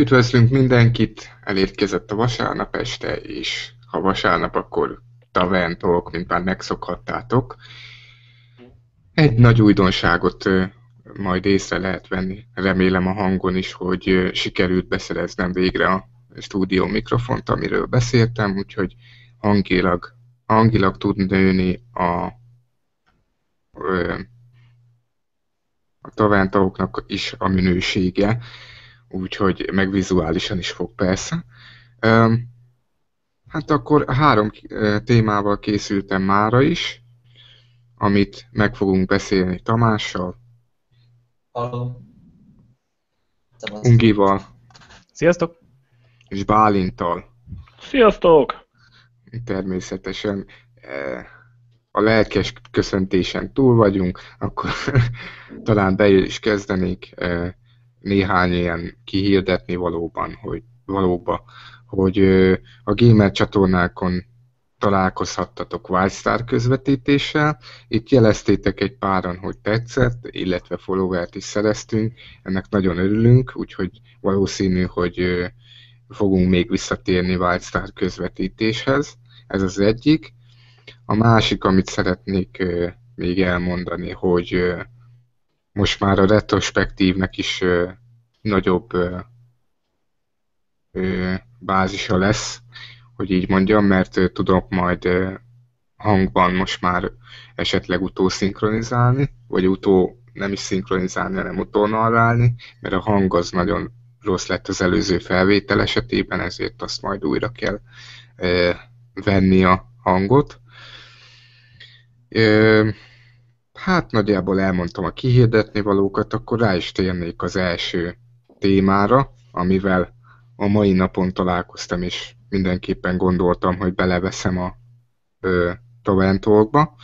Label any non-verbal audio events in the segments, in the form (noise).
Üdvözlünk mindenkit, elérkezett a vasárnap este, és ha vasárnap, akkor Tavern Talk, mint már megszokhattátok. Egy nagy újdonságot majd észre lehet venni, remélem a hangon is, hogy sikerült beszereznem végre a stúdió mikrofont, amiről beszéltem, úgyhogy hangilag, hangilag tud nőni a, a tavántaloknak is a minősége, úgyhogy meg vizuálisan is fog persze. Hát akkor három témával készültem mára is, amit meg fogunk beszélni Tamással, Halló. Ungival Sziasztok! és Bálintal. Sziasztok! Természetesen a lelkes köszöntésen túl vagyunk, akkor (laughs) talán be is kezdenék néhány ilyen kihirdetni valóban, hogy valóban, hogy a gamer csatornákon találkozhattatok Wildstar közvetítéssel. Itt jeleztétek egy páran, hogy tetszett, illetve followert is szereztünk, ennek nagyon örülünk, úgyhogy valószínű, hogy fogunk még visszatérni Wildstar közvetítéshez. Ez az egyik. A másik, amit szeretnék még elmondani, hogy most már a retrospektívnek is nagyobb bázisa lesz, hogy így mondjam, mert tudok majd hangban most már esetleg utószinkronizálni, vagy utó nem is szinkronizálni, hanem utónarrálni, mert a hang az nagyon rossz lett az előző felvétel esetében, ezért azt majd újra kell e, venni a hangot. E, hát nagyjából elmondtam a kihirdetni valókat, akkor rá is térnék az első témára, amivel a mai napon találkoztam, és mindenképpen gondoltam, hogy beleveszem a Toventolkba.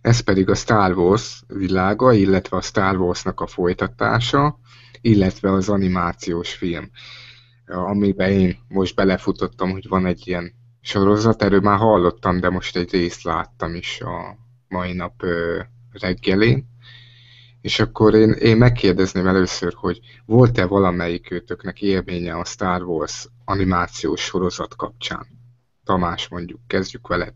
Ez pedig a Star Wars világa, illetve a Star Warsnak a folytatása, illetve az animációs film, amiben én most belefutottam, hogy van egy ilyen sorozat, erről már hallottam, de most egy részt láttam is a mai nap reggelén. És akkor én, én megkérdezném először, hogy volt-e valamelyik őtöknek élménye a Star Wars animációs sorozat kapcsán? Tamás, mondjuk, kezdjük veled.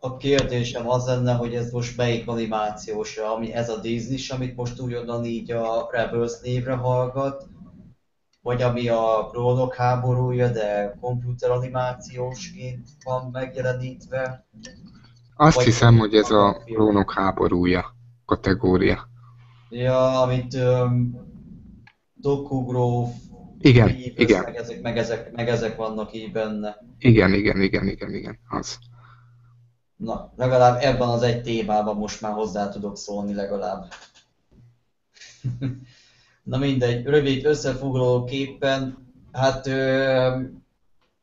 A kérdésem az lenne, hogy ez most melyik animációs, ami ez a disney amit most újonnan így a Rebels névre hallgat, vagy ami a Klónok háborúja, de komputer animációsként van megjelenítve. Azt hiszem, hogy ez a Klónok háborúja kategória. Ja, amit um, Dokugróf, igen, igen. Meg ezek, meg, ezek, meg ezek vannak így benne. Igen, igen, igen, igen, igen, az. Na, legalább ebben az egy témában most már hozzá tudok szólni legalább. (laughs) Na mindegy, rövid összefoglaló képpen, hát ö,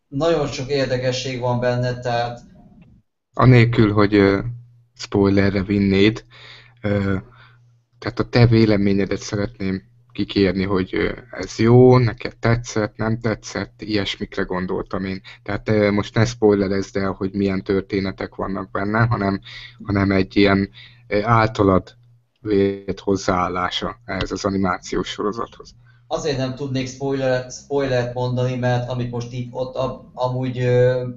nagyon sok érdekesség van benne, tehát... Anélkül, hogy ö, spoilerre vinnéd, tehát a te véleményedet szeretném kikérni, hogy ez jó, neked tetszett, nem tetszett, ilyesmikre gondoltam én. Tehát most ne spoilerezd el, hogy milyen történetek vannak benne, hanem, hanem egy ilyen általad vélt hozzáállása ehhez az animációs sorozathoz. Azért nem tudnék spoiler, spoilert mondani, mert amit most így ott amúgy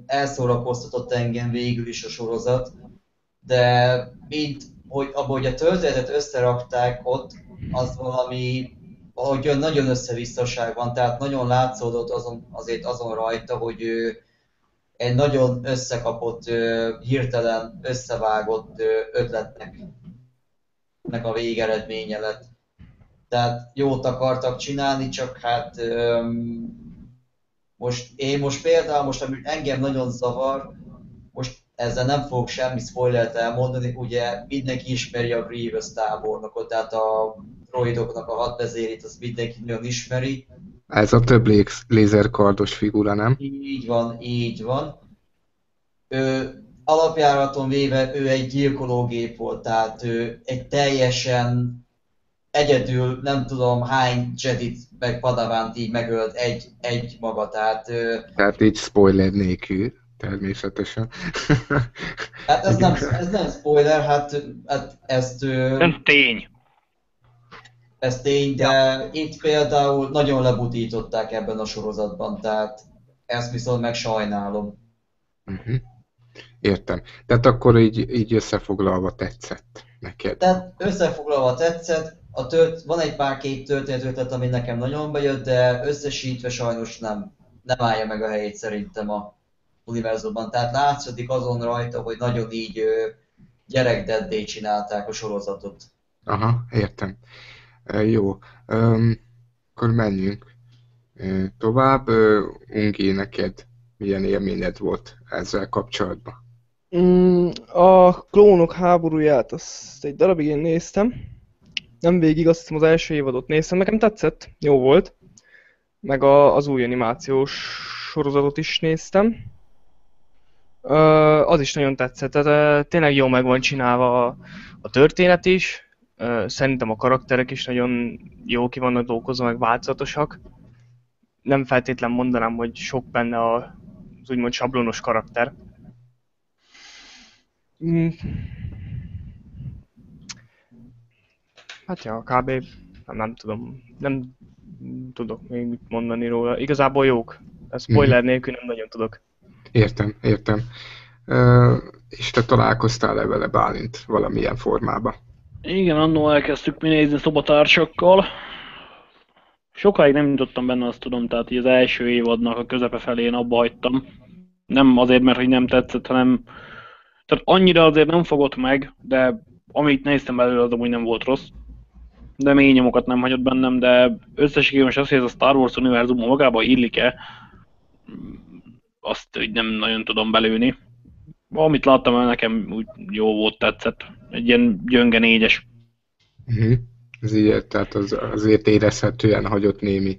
elszórakoztatott engem végül is a sorozat, de mint hogy abban, hogy a történetet összerakták ott, az valami hogy nagyon összevisszaság van, tehát nagyon látszódott azon, azért azon rajta, hogy ő egy nagyon összekapott, hirtelen összevágott ötletnek nek a végeredménye lett. Tehát jót akartak csinálni, csak hát most én most például, most ami engem nagyon zavar, ezzel nem fogok semmi spoilert elmondani, ugye mindenki ismeri a Grievous tábornokot, tehát a droidoknak a hadvezérét, azt mindenki nagyon ismeri. Ez a több lézerkardos figura, nem? Így van, így van. Ő, alapjáraton véve ő egy gyilkológép volt, tehát ő egy teljesen egyedül nem tudom hány Jedit meg Padavánt így megölt egy, egy maga, tehát... Tehát így spoiler nélkül, természetesen. (laughs) Hát ez nem, ez nem spoiler, hát, hát ezt... Nem tény. Ez tény, de ja. itt például nagyon lebutították ebben a sorozatban, tehát ezt viszont meg sajnálom. Uh-huh. Értem. Tehát akkor így, így összefoglalva tetszett neked. Tehát összefoglalva tetszett, a tört, van egy pár két történet ami nekem nagyon bejött, de összesítve sajnos nem, nem állja meg a helyét szerintem a univerzumban. Tehát látszik azon rajta, hogy nagyon így gyerekdeddé csinálták a sorozatot. Aha, értem. E, jó, um, akkor menjünk tovább. Ungi, neked milyen élményed volt ezzel kapcsolatban? Mm, a klónok háborúját azt egy darabig én néztem. Nem végig, azt hiszem az első évadot néztem. Nekem tetszett, jó volt. Meg a, az új animációs sorozatot is néztem. Az is nagyon tetszett, tehát tényleg jó meg van csinálva a, a történet is. Szerintem a karakterek is nagyon jó ki vannak dolgozva, meg változatosak. Nem feltétlen mondanám, hogy sok benne a, az úgymond sablonos karakter. Mm. Hát ja, kb. Nem, nem tudom. Nem tudok még mit mondani róla. Igazából jók. Spoiler mhm. nélkül nem nagyon tudok. Értem, értem. Uh, és te találkoztál-e vele Bálint valamilyen formában? Igen, annól elkezdtük mi nézni szobatársakkal. Sokáig nem jutottam benne, azt tudom, tehát az első évadnak a közepe felén abba hagytam. Nem azért, mert hogy nem tetszett, hanem tehát annyira azért nem fogott meg, de amit néztem belőle, az amúgy nem volt rossz. De mély nyomokat nem hagyott bennem, de összességében most az, hogy ez a Star Wars univerzum magába illik-e, azt így nem nagyon tudom belőni. Amit láttam, nekem úgy jó volt, tetszett. Egy ilyen gyönge négyes. Uh-huh. Ez így, tehát az, azért érezhetően hagyott némi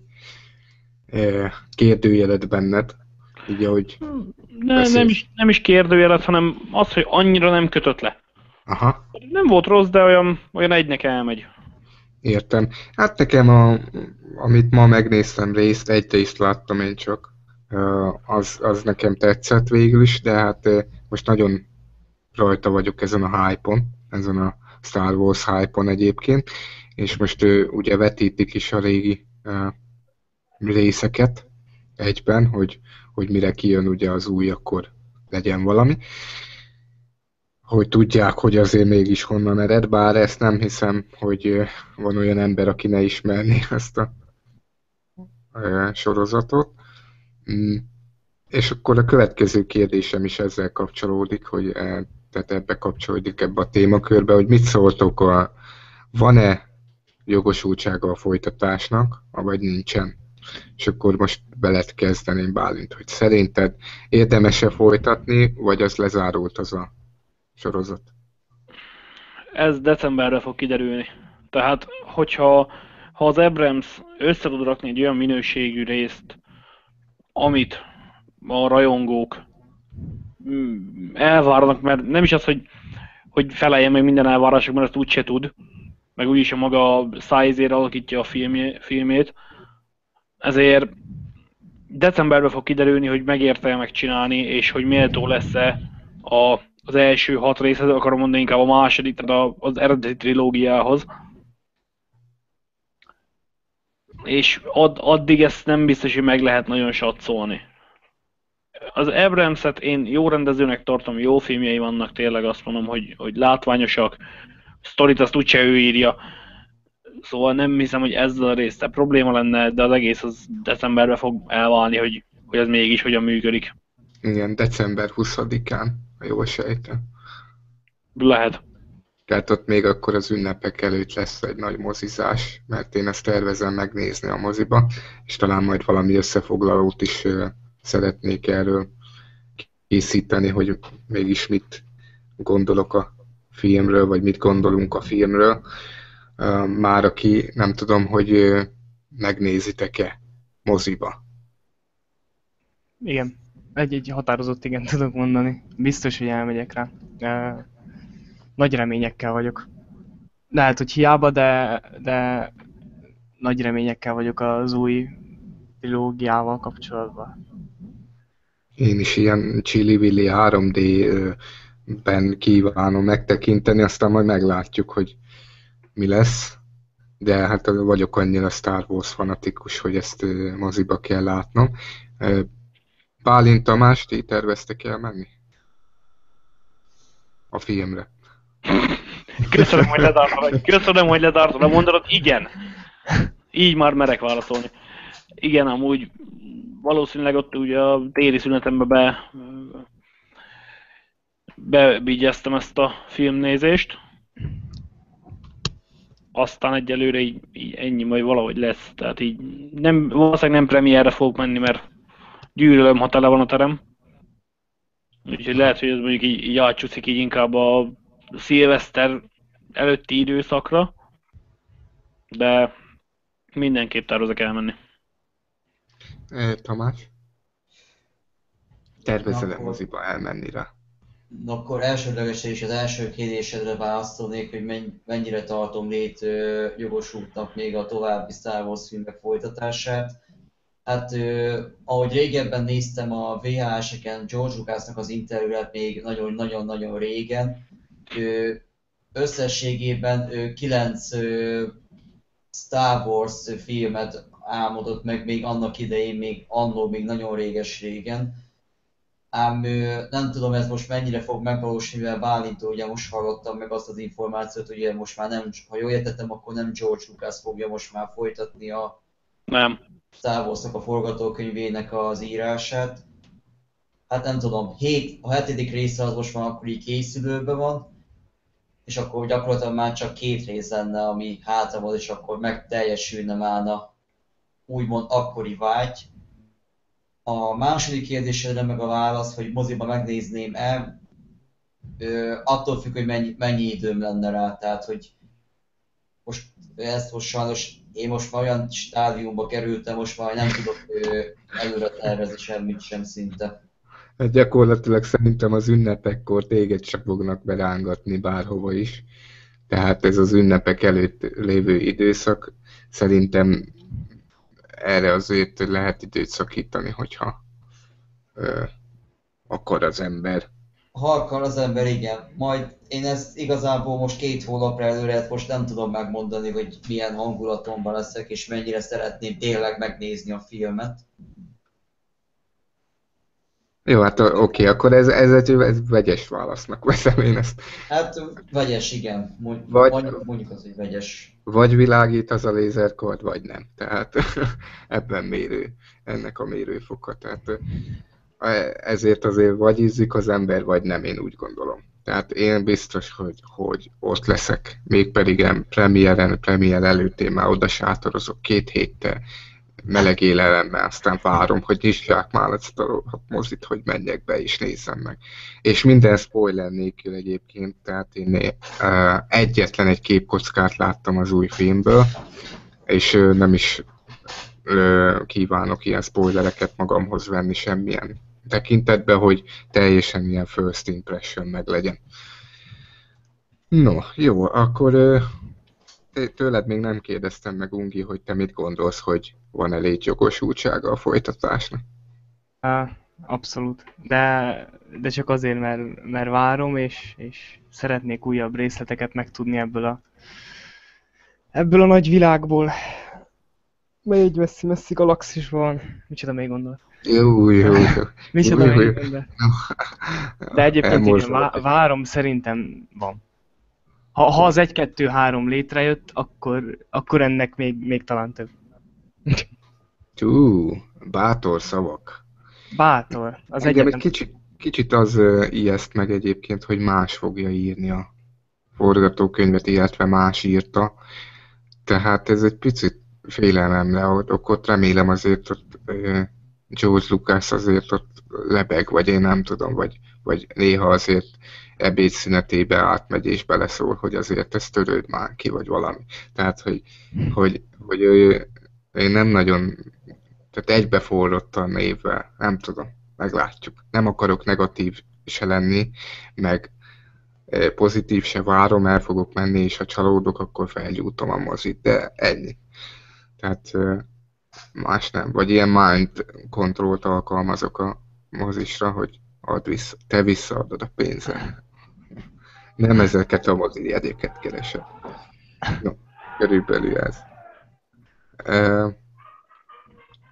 eh, kérdőjelet benned, így ahogy ne, nem, is, nem is kérdőjelet, hanem az, hogy annyira nem kötött le. Aha. Nem volt rossz, de olyan, olyan egynek elmegy. Értem. Hát nekem, a, amit ma megnéztem részt, egy részt láttam én csak, az, az nekem tetszett végül is, de hát most nagyon rajta vagyok ezen a hype-on, ezen a Star Wars hype-on egyébként, és most ugye vetítik is a régi részeket egyben, hogy hogy mire kijön ugye az új, akkor legyen valami. Hogy tudják, hogy azért mégis honnan ered, bár ezt nem hiszem, hogy van olyan ember, aki ne ismerné (laughs) ezt a sorozatot. Mm. És akkor a következő kérdésem is ezzel kapcsolódik, hogy tehát ebbe kapcsolódik ebbe a témakörbe, hogy mit szóltok, a, van-e jogosultsága a folytatásnak, vagy nincsen? és akkor most belet kezdeni Bálint, hogy szerinted érdemes-e folytatni, vagy az lezárult az a sorozat? Ez decemberre fog kiderülni. Tehát, hogyha ha az Abrams össze tud rakni egy olyan minőségű részt, amit a rajongók mm, elvárnak, mert nem is az, hogy, hogy feleljen meg minden elvárások, mert ezt úgyse tud, meg úgyis a maga szájzére alakítja a filmje, filmét, ezért decemberben fog kiderülni, hogy megérte megcsinálni, és hogy méltó lesz-e a, az első hat részhez, akarom mondani inkább a második, tehát az eredeti trilógiához. És ad, addig ezt nem biztos, hogy meg lehet nagyon satszolni. Az Abrams-et én jó rendezőnek tartom, jó filmjei vannak, tényleg azt mondom, hogy, hogy látványosak, sztorit azt úgyse ő írja, Szóval nem hiszem, hogy ezzel a része probléma lenne, de az egész az decemberben fog elválni, hogy, hogy ez mégis hogyan működik. Igen, december 20-án, ha jól sejtem. Lehet. Tehát ott még akkor az ünnepek előtt lesz egy nagy mozizás, mert én ezt tervezem megnézni a moziba, és talán majd valami összefoglalót is szeretnék erről készíteni, hogy mégis mit gondolok a filmről, vagy mit gondolunk a filmről már aki nem tudom, hogy megnézitek-e moziba. Igen, egy-egy határozott igen tudok mondani. Biztos, hogy elmegyek rá. Nagy reményekkel vagyok. Lehet, hogy hiába, de, de nagy reményekkel vagyok az új trilógiával kapcsolatban. Én is ilyen Chili Willy 3D-ben kívánom megtekinteni, aztán majd meglátjuk, hogy mi lesz. de hát vagyok annyira Star Wars fanatikus, hogy ezt moziba kell látnom. Pálint Tamás, ti terveztek el menni? A filmre. Köszönöm, hogy ledartod. Köszönöm, hogy ledartod a mondatot. Igen. Így már merek válaszolni. Igen, amúgy valószínűleg ott ugye a téli szünetembe be bebigyeztem ezt a filmnézést. Aztán egyelőre így, így ennyi majd valahogy lesz. Tehát így nem, valószínűleg nem premierre fogok menni, mert gyűlölöm, ha tele van a terem. Úgyhogy lehet, hogy ez mondjuk így, így átcsúszik így inkább a szilveszter előtti időszakra, de mindenképp tervezek elmenni. E, Tamás? Tervezel-e moziba elmenni rá? Akkor elsődlegesen is az első kérdésedre válaszolnék, hogy mennyire tartom lét jogosultnak még a további Star Wars filmek folytatását. Hát ahogy régebben néztem a VHS-eken George Lucasnak az interjúját még nagyon-nagyon-nagyon régen, összességében kilenc Star Wars filmet álmodott meg még annak idején, még annól, még nagyon réges régen. Ám nem tudom, ez most mennyire fog megvalósulni, mivel Bálintól ugye most hallottam meg azt az információt, hogy ugye most már nem, ha jól értettem, akkor nem George Lucas fogja most már folytatni a nem. Star Wars-nak a forgatókönyvének az írását. Hát nem tudom, hét, a hetedik része az most már akkor így készülőben van, és akkor gyakorlatilag már csak két rész lenne, ami hátra van, és akkor meg teljesülne már a úgymond akkori vágy. A második kérdésedre meg a válasz, hogy moziba megnézném el, attól függ, hogy mennyi, mennyi időm lenne rá, tehát hogy most ezt most sajnos én most már olyan stádiumba kerültem, most már nem tudok előre tervezni semmit sem szinte. Hát gyakorlatilag szerintem az ünnepekkor téged sem fognak berángatni bárhova is. Tehát ez az ünnepek előtt lévő időszak szerintem erre azért lehet időt szakítani, hogyha ö, akar az ember. Ha akar az ember, igen. Majd én ezt igazából most két hónapra előre, hát most nem tudom megmondani, hogy milyen hangulatomban leszek, és mennyire szeretném tényleg megnézni a filmet. Jó, hát oké, okay, akkor ez, ez egy ez vegyes válasznak veszem én ezt. Hát vegyes, igen. Mondjuk, vagy, mondjuk az, hogy vegyes. Vagy világít az a lézerkord, vagy nem. Tehát (laughs) ebben mérő, ennek a mérőfoka. Tehát ezért azért vagy ízik az ember, vagy nem, én úgy gondolom. Tehát én biztos, hogy, hogy ott leszek, mégpedig premiéren, premier előtt én már oda sátorozok két héttel, meleg élelemmel, aztán várom, hogy nyissák már ezt a mozit, hogy menjek be és nézzem meg. És minden spoiler nélkül egyébként, tehát én uh, egyetlen egy képkockát láttam az új filmből, és uh, nem is uh, kívánok ilyen spoilereket magamhoz venni semmilyen tekintetben, hogy teljesen ilyen first impression meg legyen. No, jó, akkor tőled még nem kérdeztem meg, Ungi, hogy te mit gondolsz, hogy van-e létjogosultsága a folytatásnak? Abszolút, de, de csak azért, mert, mert várom, és, és szeretnék újabb részleteket megtudni ebből a, ebből a nagy világból. Mely egy messzi-messzi galaxisban. Micsoda még gondol? Jó, jó, jó. (laughs) Micsoda jó, még gondol? (laughs) De egyébként igen, várom, szerintem van. Ha, ha az 1-2-3 létrejött, akkor, akkor ennek még, még talán több. Tú, bátor szavak. Bátor. Az Engem egy kicsit, kicsit az ijeszt meg egyébként, hogy más fogja írni a forgatókönyvet, illetve más írta. Tehát ez egy picit félelem ott, ott remélem azért ott George Lucas azért ott lebeg, vagy én nem tudom, vagy, vagy néha azért ebédszünetébe átmegy és beleszól, hogy azért ezt törőd már ki, vagy valami. Tehát, hogy, hogy, hogy ő, én nem nagyon, tehát egybeforrott a névvel, nem tudom, meglátjuk. Nem akarok negatív se lenni, meg e, pozitív se várom, el fogok menni, és ha csalódok, akkor felgyújtom a mozit, de ennyi. Tehát e, más nem. Vagy ilyen mind kontrollt alkalmazok a mozisra, hogy add vissza, te visszaadod a pénzet. Nem ezeket a mozi jegyeket keresed. No, Körülbelül ez.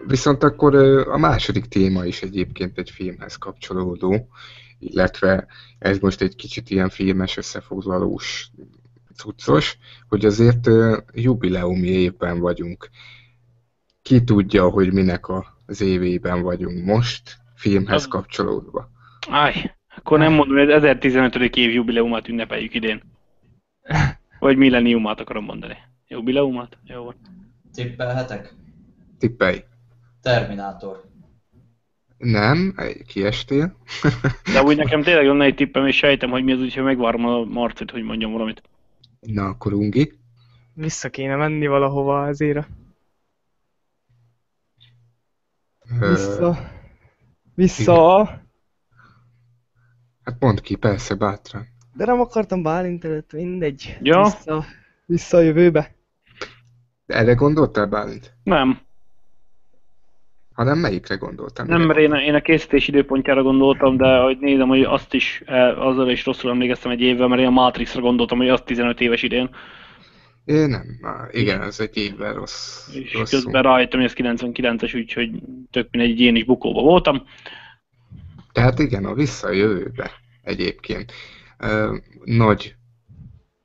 Viszont akkor a második téma is egyébként egy filmhez kapcsolódó, illetve ez most egy kicsit ilyen filmes összefoglalós cuccos, hogy azért jubileumi évben vagyunk. Ki tudja, hogy minek az évében vagyunk most, filmhez kapcsolódva. Áj, akkor nem mondom, hogy 1015. év jubileumát ünnepeljük idén. (laughs) Vagy milleniumát akarom mondani. Jubileumát? Jó van. Tippelhetek? Tippelj. Terminátor. Nem, kiestél. De úgy (laughs) nekem tényleg van egy tippem, és sejtem, hogy mi az, úgyhogy megvárom a Marcit, hogy mondjam valamit. Na, akkor Ungi. Vissza kéne menni valahova azért. Vissza. Vissza. Hát mondd ki, persze, bátran. De nem akartam Bálint előtt, mindegy. Ja. Vissza, vissza a jövőbe. Erre gondoltál, Bálint? Nem. Hanem melyikre gondoltam? Nem, mert én, én a készítés időpontjára gondoltam, de hogy nézem, hogy azt is, eh, azzal is rosszul emlékeztem egy évvel, mert én a Matrixra gondoltam, hogy az 15 éves idén. Én nem, Na, igen, ez egy évvel rossz. És rosszul. közben rájöttem, hogy ez 99-es, úgyhogy tök mindegy, én is bukóba voltam. Tehát igen, a vissza a jövőbe egyébként. Nagy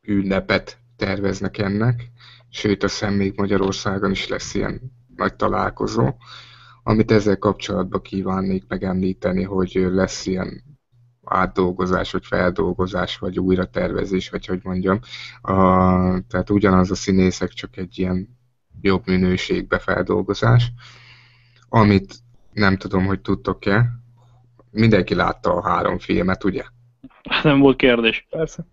ünnepet terveznek ennek, sőt azt hiszem még Magyarországon is lesz ilyen nagy találkozó. Amit ezzel kapcsolatban kívánnék megemlíteni, hogy lesz ilyen átdolgozás, vagy feldolgozás, vagy újra tervezés, vagy hogy mondjam. A, tehát ugyanaz a színészek, csak egy ilyen jobb minőségbe feldolgozás. Amit nem tudom, hogy tudtok-e, mindenki látta a három filmet, ugye? Nem volt kérdés. Persze.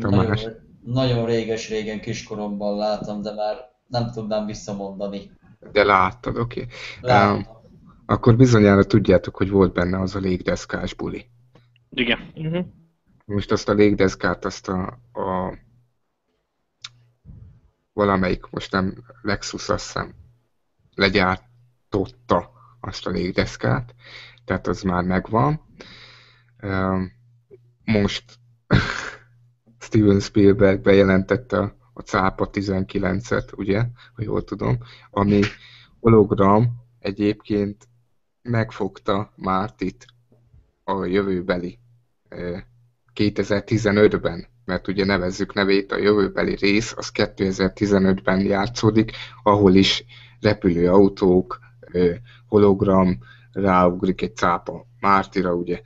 Tamás. Nagyon, nagyon réges-régen kiskoromban láttam, de már nem tudnám visszamondani. De láttad, oké. Okay. Láttam. Akkor bizonyára tudjátok, hogy volt benne az a légdeszkás buli. Igen. Uh-huh. Most azt a légdeszkát, azt a, a valamelyik, most nem Lexus azt hiszem, legyártotta azt a légdeszkát, tehát az már megvan. Most (laughs) Steven Spielberg bejelentette a, a Cápa 19-et, ugye, ha jól tudom, ami hologram egyébként megfogta Mártit a jövőbeli ö, 2015-ben, mert ugye nevezzük nevét, a jövőbeli rész, az 2015-ben játszódik, ahol is repülőautók, hologram, ráugrik egy cápa Mártira, ugye.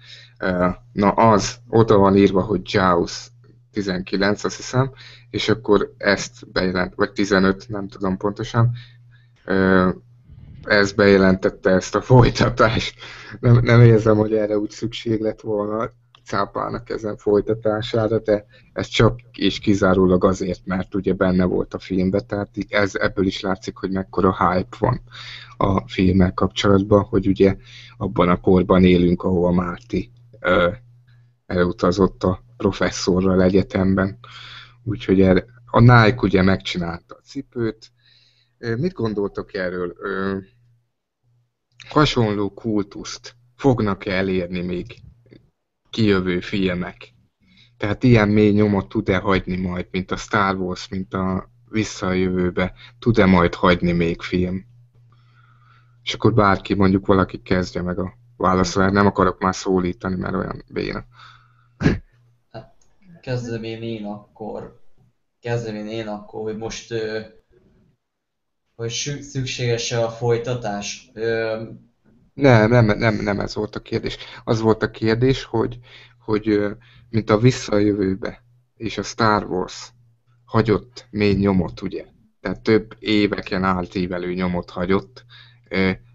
Na az, oda van írva, hogy Jaws 19, azt hiszem, és akkor ezt bejelent, vagy 15, nem tudom pontosan, ez bejelentette ezt a folytatást. Nem, nem érzem, hogy erre úgy szükség lett volna cápának ezen folytatására, de ez csak és kizárólag azért, mert ugye benne volt a filmben, tehát ez, ebből is látszik, hogy mekkora hype van a filmmel kapcsolatban, hogy ugye abban a korban élünk, ahol Márti ö, elutazott a professzorral egyetemben. Úgyhogy erre, a Nike ugye megcsinálta a cipőt. Mit gondoltok erről? Ö, hasonló kultuszt fognak-e elérni még kijövő filmek? Tehát ilyen mély nyomot tud-e hagyni majd, mint a Star Wars, mint a Vissza a jövőbe, tud-e majd hagyni még film? És akkor bárki, mondjuk valaki kezdje meg a válaszolást, nem akarok már szólítani, mert olyan béna. Kezdem én én akkor, kezdem én én akkor, hogy most, hogy szükséges-e a folytatás. Nem, nem, nem, nem ez volt a kérdés. Az volt a kérdés, hogy, hogy mint a Vissza a jövőbe és a Star Wars hagyott mély nyomot, ugye? Tehát több éveken átívelő nyomot hagyott.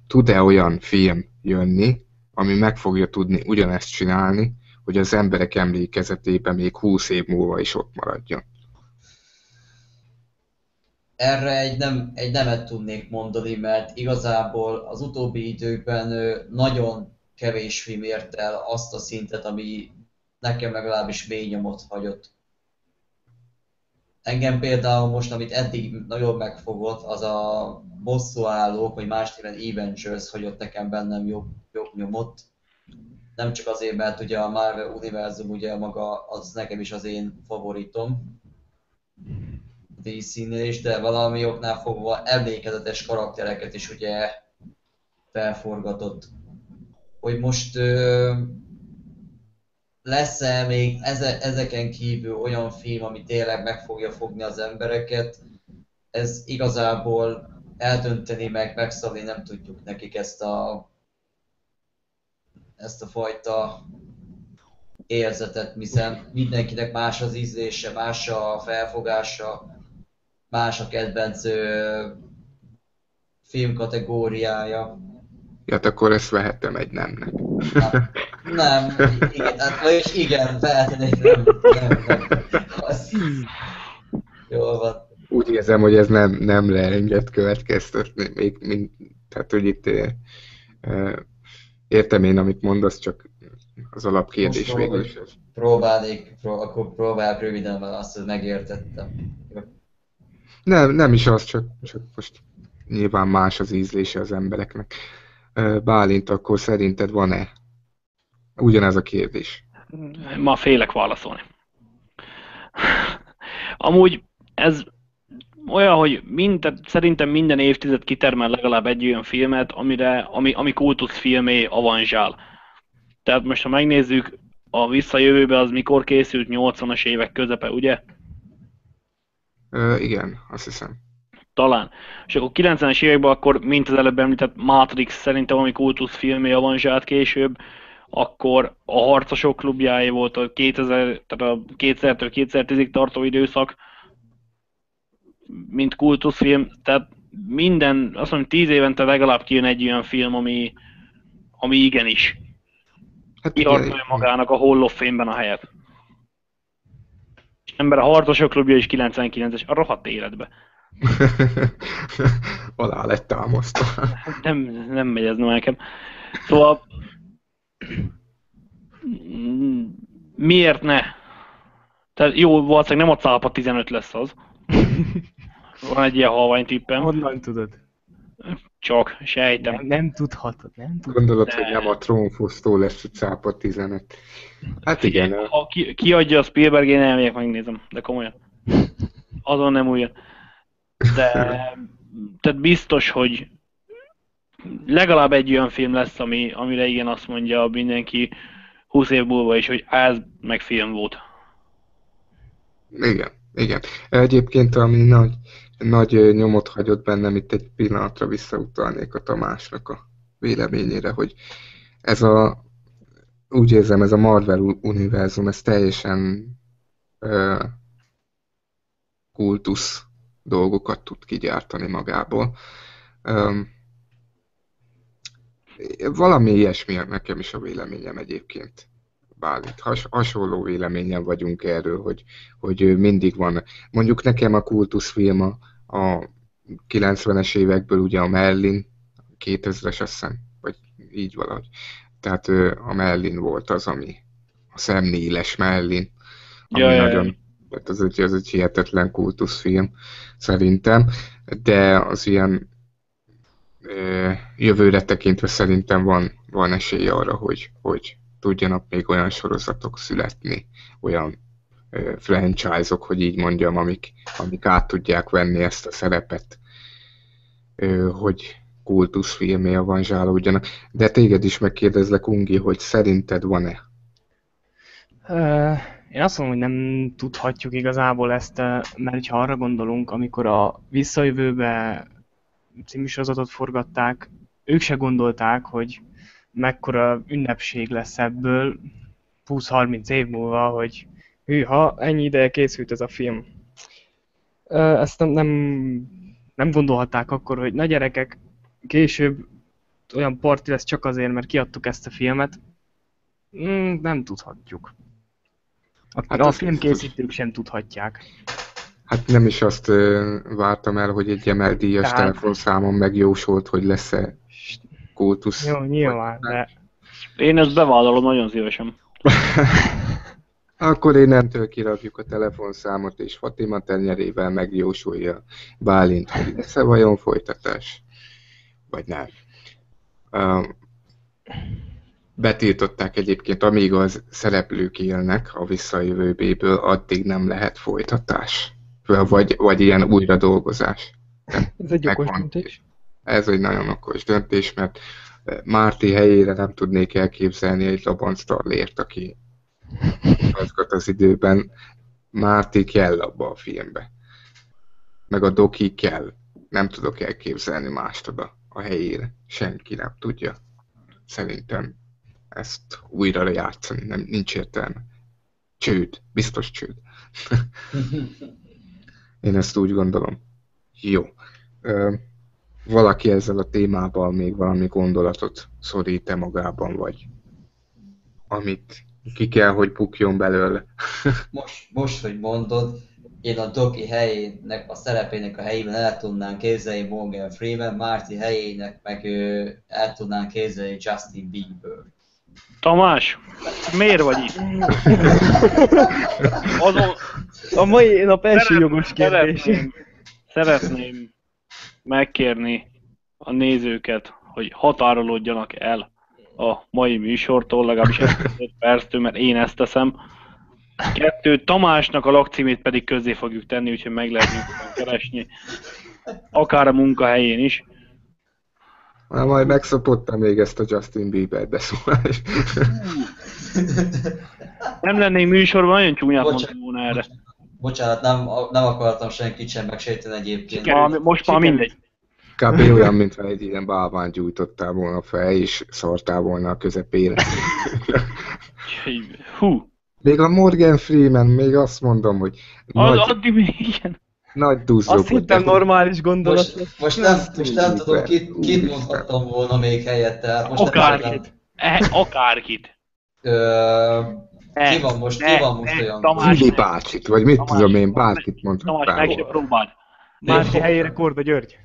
Tud-e olyan film jönni, ami meg fogja tudni ugyanezt csinálni, hogy az emberek emlékezetében még 20 év múlva is ott maradjon? Erre egy, nem, egy nemet tudnék mondani, mert igazából az utóbbi időkben nagyon kevés film ért el azt a szintet, ami nekem legalábbis mély nyomot hagyott. Engem például most, amit eddig nagyon megfogott, az a bosszúállók, vagy más néven Avengers hagyott nekem bennem jobb, jobb nyomot. Nem csak azért, mert ugye a Marvel univerzum ugye maga, az nekem is az én favoritom. DC-nél is, de valami oknál fogva emlékezetes karaktereket is ugye felforgatott. Hogy most ö, lesz-e még eze, ezeken kívül olyan film, ami tényleg meg fogja fogni az embereket, ez igazából eldönteni meg, megszabni nem tudjuk nekik ezt a ezt a fajta érzetet, hiszen mindenkinek más az ízlése, más a felfogása, más a kedvenc filmkategóriája. Ja, hát akkor ezt vehettem egy nemnek. Na, nem, igen, hát, vagyis igen, vehetem egy nem, nem, nem. Az... Jól van. Úgy érzem, hogy ez nem, nem leenged következtetni, még, mint, tehát hogy itt értem én, amit mondasz, csak az alapkérdés végül is. Próbálnék, pró, akkor próbálok röviden azt, hogy megértettem. Nem, nem is az, csak, csak most nyilván más az ízlése az embereknek. Bálint, akkor szerinted van-e ugyanez a kérdés? Ma félek válaszolni. Amúgy ez olyan, hogy mind, szerintem minden évtized kitermel legalább egy olyan filmet, amire, ami, ami kultuszfilmé avanzsál. Tehát most, ha megnézzük, a visszajövőbe az mikor készült? 80-as évek közepe, ugye? Ö, igen, azt hiszem. Talán. És akkor 90-es években akkor, mint az előbb említett Matrix szerintem, ami kultuszfilmé avanzsált később, akkor a Harcosok klubjáé volt a 2000, tehát a 2000-től 2010-ig tartó időszak, mint kultuszfilm, tehát minden, azt mondom, tíz évente legalább kijön egy olyan film, ami, ami igenis hát kiharcolja magának a Hall of Fame-ben a helyet. Ember a harcosok klubja is 99-es, a rohadt életbe. (laughs) Alá lett támasztva. nem, nem megy ez nekem. Szóval miért ne? Tehát jó, valószínűleg nem a cápa 15 lesz az. Van egy ilyen halvány tippem. Honnan tudod? Csak, sejtem. Nem, nem tudhatod, nem tudhatod. Gondolod, de... hogy nem a trónfosztó lesz a cápa 15. Hát igen. Ha ki, kiadja a Spielberg, én elmegyek, megnézem, de komolyan. Azon nem újra. De tehát biztos, hogy legalább egy olyan film lesz, ami, amire igen azt mondja mindenki 20 év múlva is, hogy ez meg film volt. Igen, igen. Egyébként ami nagy, nagy nyomot hagyott bennem, itt egy pillanatra visszautalnék a Tamásnak a véleményére, hogy ez a, úgy érzem, ez a Marvel univerzum, ez teljesen uh, kultusz dolgokat tud kigyártani magából. Um, valami ilyesmi nekem is a véleményem egyébként. Bálint. Has, hasonló véleményen vagyunk erről, hogy, hogy mindig van. Mondjuk nekem a kultuszfilm a, a 90-es évekből ugye a Merlin, 2000-es azt hiszem, vagy így valahogy. Tehát a Merlin volt az, ami a szemnéles Merlin, ami ja, nagyon, ja. Hát az, egy, az egy hihetetlen kultuszfilm szerintem, de az ilyen jövőre tekintve szerintem van, van esély arra, hogy, hogy tudjanak még olyan sorozatok születni, olyan franchise-ok, hogy így mondjam, amik, amik át tudják venni ezt a szerepet, hogy kultuszfilmé avanzsálódjanak. De téged is megkérdezlek, Ungi, hogy szerinted van-e? Én azt mondom, hogy nem tudhatjuk igazából ezt, mert ha arra gondolunk, amikor a visszajövőbe című sorozatot forgatták, ők se gondolták, hogy mekkora ünnepség lesz ebből 20-30 év múlva, hogy hűha, ennyi ideje készült ez a film. Ezt nem, nem, nem gondolhatták akkor, hogy na gyerekek, később olyan parti lesz csak azért, mert kiadtuk ezt a filmet. Mm, nem tudhatjuk. A, hát a filmkészítők sem tudhatják. Hát nem is azt vártam el, hogy egy emeldíjas Tehát... telefonszámon megjósolt, hogy lesz-e kultusz. Jó, nyilván, de... Én ezt bevállalom nagyon szívesen. (laughs) Akkor én nemtől kirakjuk a telefonszámot, és Fatima tenyerével megjósolja Bálint, hogy lesz-e vajon folytatás, vagy nem. Uh, betiltották egyébként, amíg az szereplők élnek a visszajövőbéből, addig nem lehet folytatás vagy, vagy ilyen újra dolgozás. Ez egy okos döntés. Ez egy nagyon okos döntés, mert Márti helyére nem tudnék elképzelni egy labanctarlért, aki mozgat az időben. Márti kell abba a filmbe. Meg a doki kell. Nem tudok elképzelni mást oda a helyére. Senki nem tudja. Szerintem ezt újra játszani nem, nincs értelme. Csőd, biztos csőd. (laughs) Én ezt úgy gondolom. Jó. Ö, valaki ezzel a témával még valami gondolatot szorít-e magában, vagy amit ki kell, hogy bukjon belőle. (laughs) Most, most, hogy mondod, én a Doki helyének, a szerepének a helyében el tudnám képzelni Morgan Freeman, Marty helyének meg ö, el tudnám képzelni Justin Bieber. Tamás, miért vagy itt? (laughs) Azon, A mai nap első jogos kérdés. Szeretném, szeretném megkérni a nézőket, hogy határolódjanak el a mai műsortól, legalábbis 5 (laughs) perctől, mert én ezt teszem. Kettő, Tamásnak a lakcímét pedig közzé fogjuk tenni, úgyhogy meg lehet keresni. Akár a munkahelyén is. Már majd megszopottam még ezt a Justin Bieber beszólást. Nem lennék műsorban, nagyon csúnyát mondtam volna erre. Bocsánat, nem, nem akartam senkit sem megsérteni egyébként. Ma, most már mindegy. Kb. olyan, mintha egy ilyen bálványt gyújtottál volna fel, és szartál volna a közepére. Hú, Még a Morgan Freeman, még azt mondom, hogy az, nagy, addig még igen. nagy duzzog. Azt hittem normális gondolat. Most, most, nem, most nem tudom, kit, kit mondhattam volna még helyette. Most nem Akárkit. E, akárkit. Ö, Ne, Ki van most- ne, ki van most ne, olyan? Tamás, Fili ne. bácsit, vagy mit Tamás, tudom én, Tamás, bárkit Tamás, mondhatál meg se próbáld. Márti helyére Korda György.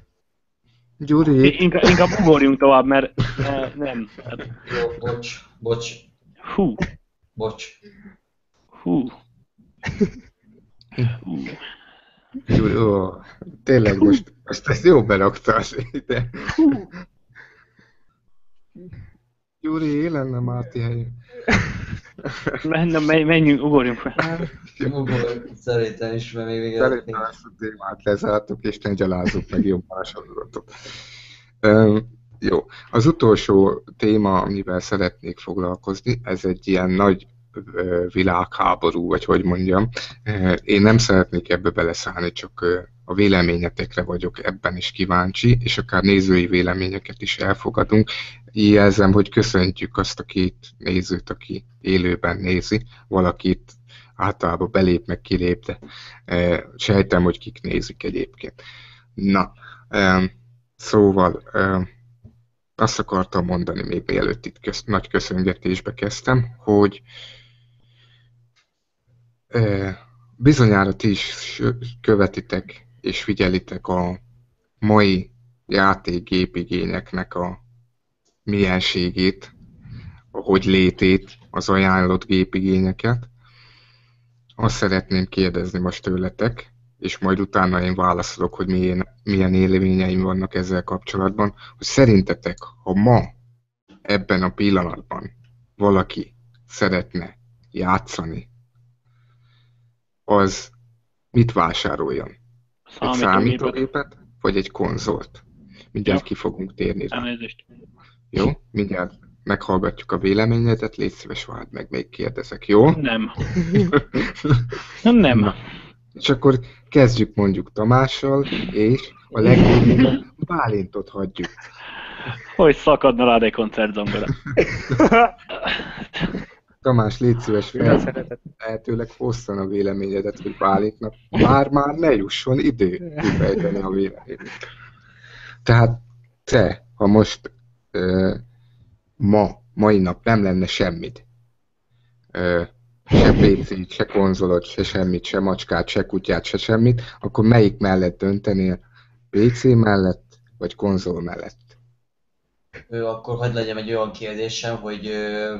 Gyuri, Inkább, inkább ugorjunk tovább, mert nem. Jó, bocs, bocs, hú, bocs. hú. hú. Gyuri, ó, tényleg most, most ezt jó beraktál ide. Gyuri, lenne Márti helyén. Menj, (laughs) menj, menjünk, ugorjunk fel. Ugor, szerintem is, mert még még Szerintem ezt a témát lezártuk, és ne gyalázzuk meg jobban a sorozatot. Jó. Az utolsó téma, amivel szeretnék foglalkozni, ez egy ilyen nagy világháború, vagy hogy mondjam. Én nem szeretnék ebbe beleszállni, csak a véleményetekre vagyok ebben is kíváncsi, és akár nézői véleményeket is elfogadunk. Így jelzem, hogy köszöntjük azt a két nézőt, aki élőben nézi, valakit általában belép meg kilép, de sejtem, hogy kik nézik egyébként. Na, szóval azt akartam mondani még mielőtt itt köz, nagy köszöngetésbe kezdtem, hogy bizonyára ti is követitek és figyelitek a mai játékgépigényeknek a mienségét, hogy létét, az ajánlott gépigényeket. Azt szeretném kérdezni most tőletek, és majd utána én válaszolok, hogy milyen, milyen élményeim vannak ezzel kapcsolatban, hogy szerintetek, ha ma, ebben a pillanatban valaki szeretne játszani, az mit vásároljon? Egy Számítógépet. vagy egy konzolt? Mindjárt Ja. ki fogunk térni rá. Elnézést. Jó? Mindjárt meghallgatjuk a véleményedet, légy szíves, váld meg, még kérdezek, jó? Nem. (laughs) Nem, nem. És akkor kezdjük mondjuk Tamással, és a legvégén Bálintot hagyjuk. Hogy szakadna rád egy koncertzongora. (laughs) Tamás, légy szíves, lehetőleg hosszan a véleményedet, hogy Bálintnak már-már ne jusson idő kifejteni a véleményét. Tehát te, ha most ö, ma, mai nap nem lenne semmit, ö, se pc se konzolod, se semmit, se macskát, se kutyát, se semmit, akkor melyik mellett döntenél? PC mellett, vagy konzol mellett? Ő, akkor hagyd legyen egy olyan kérdésem, hogy ö,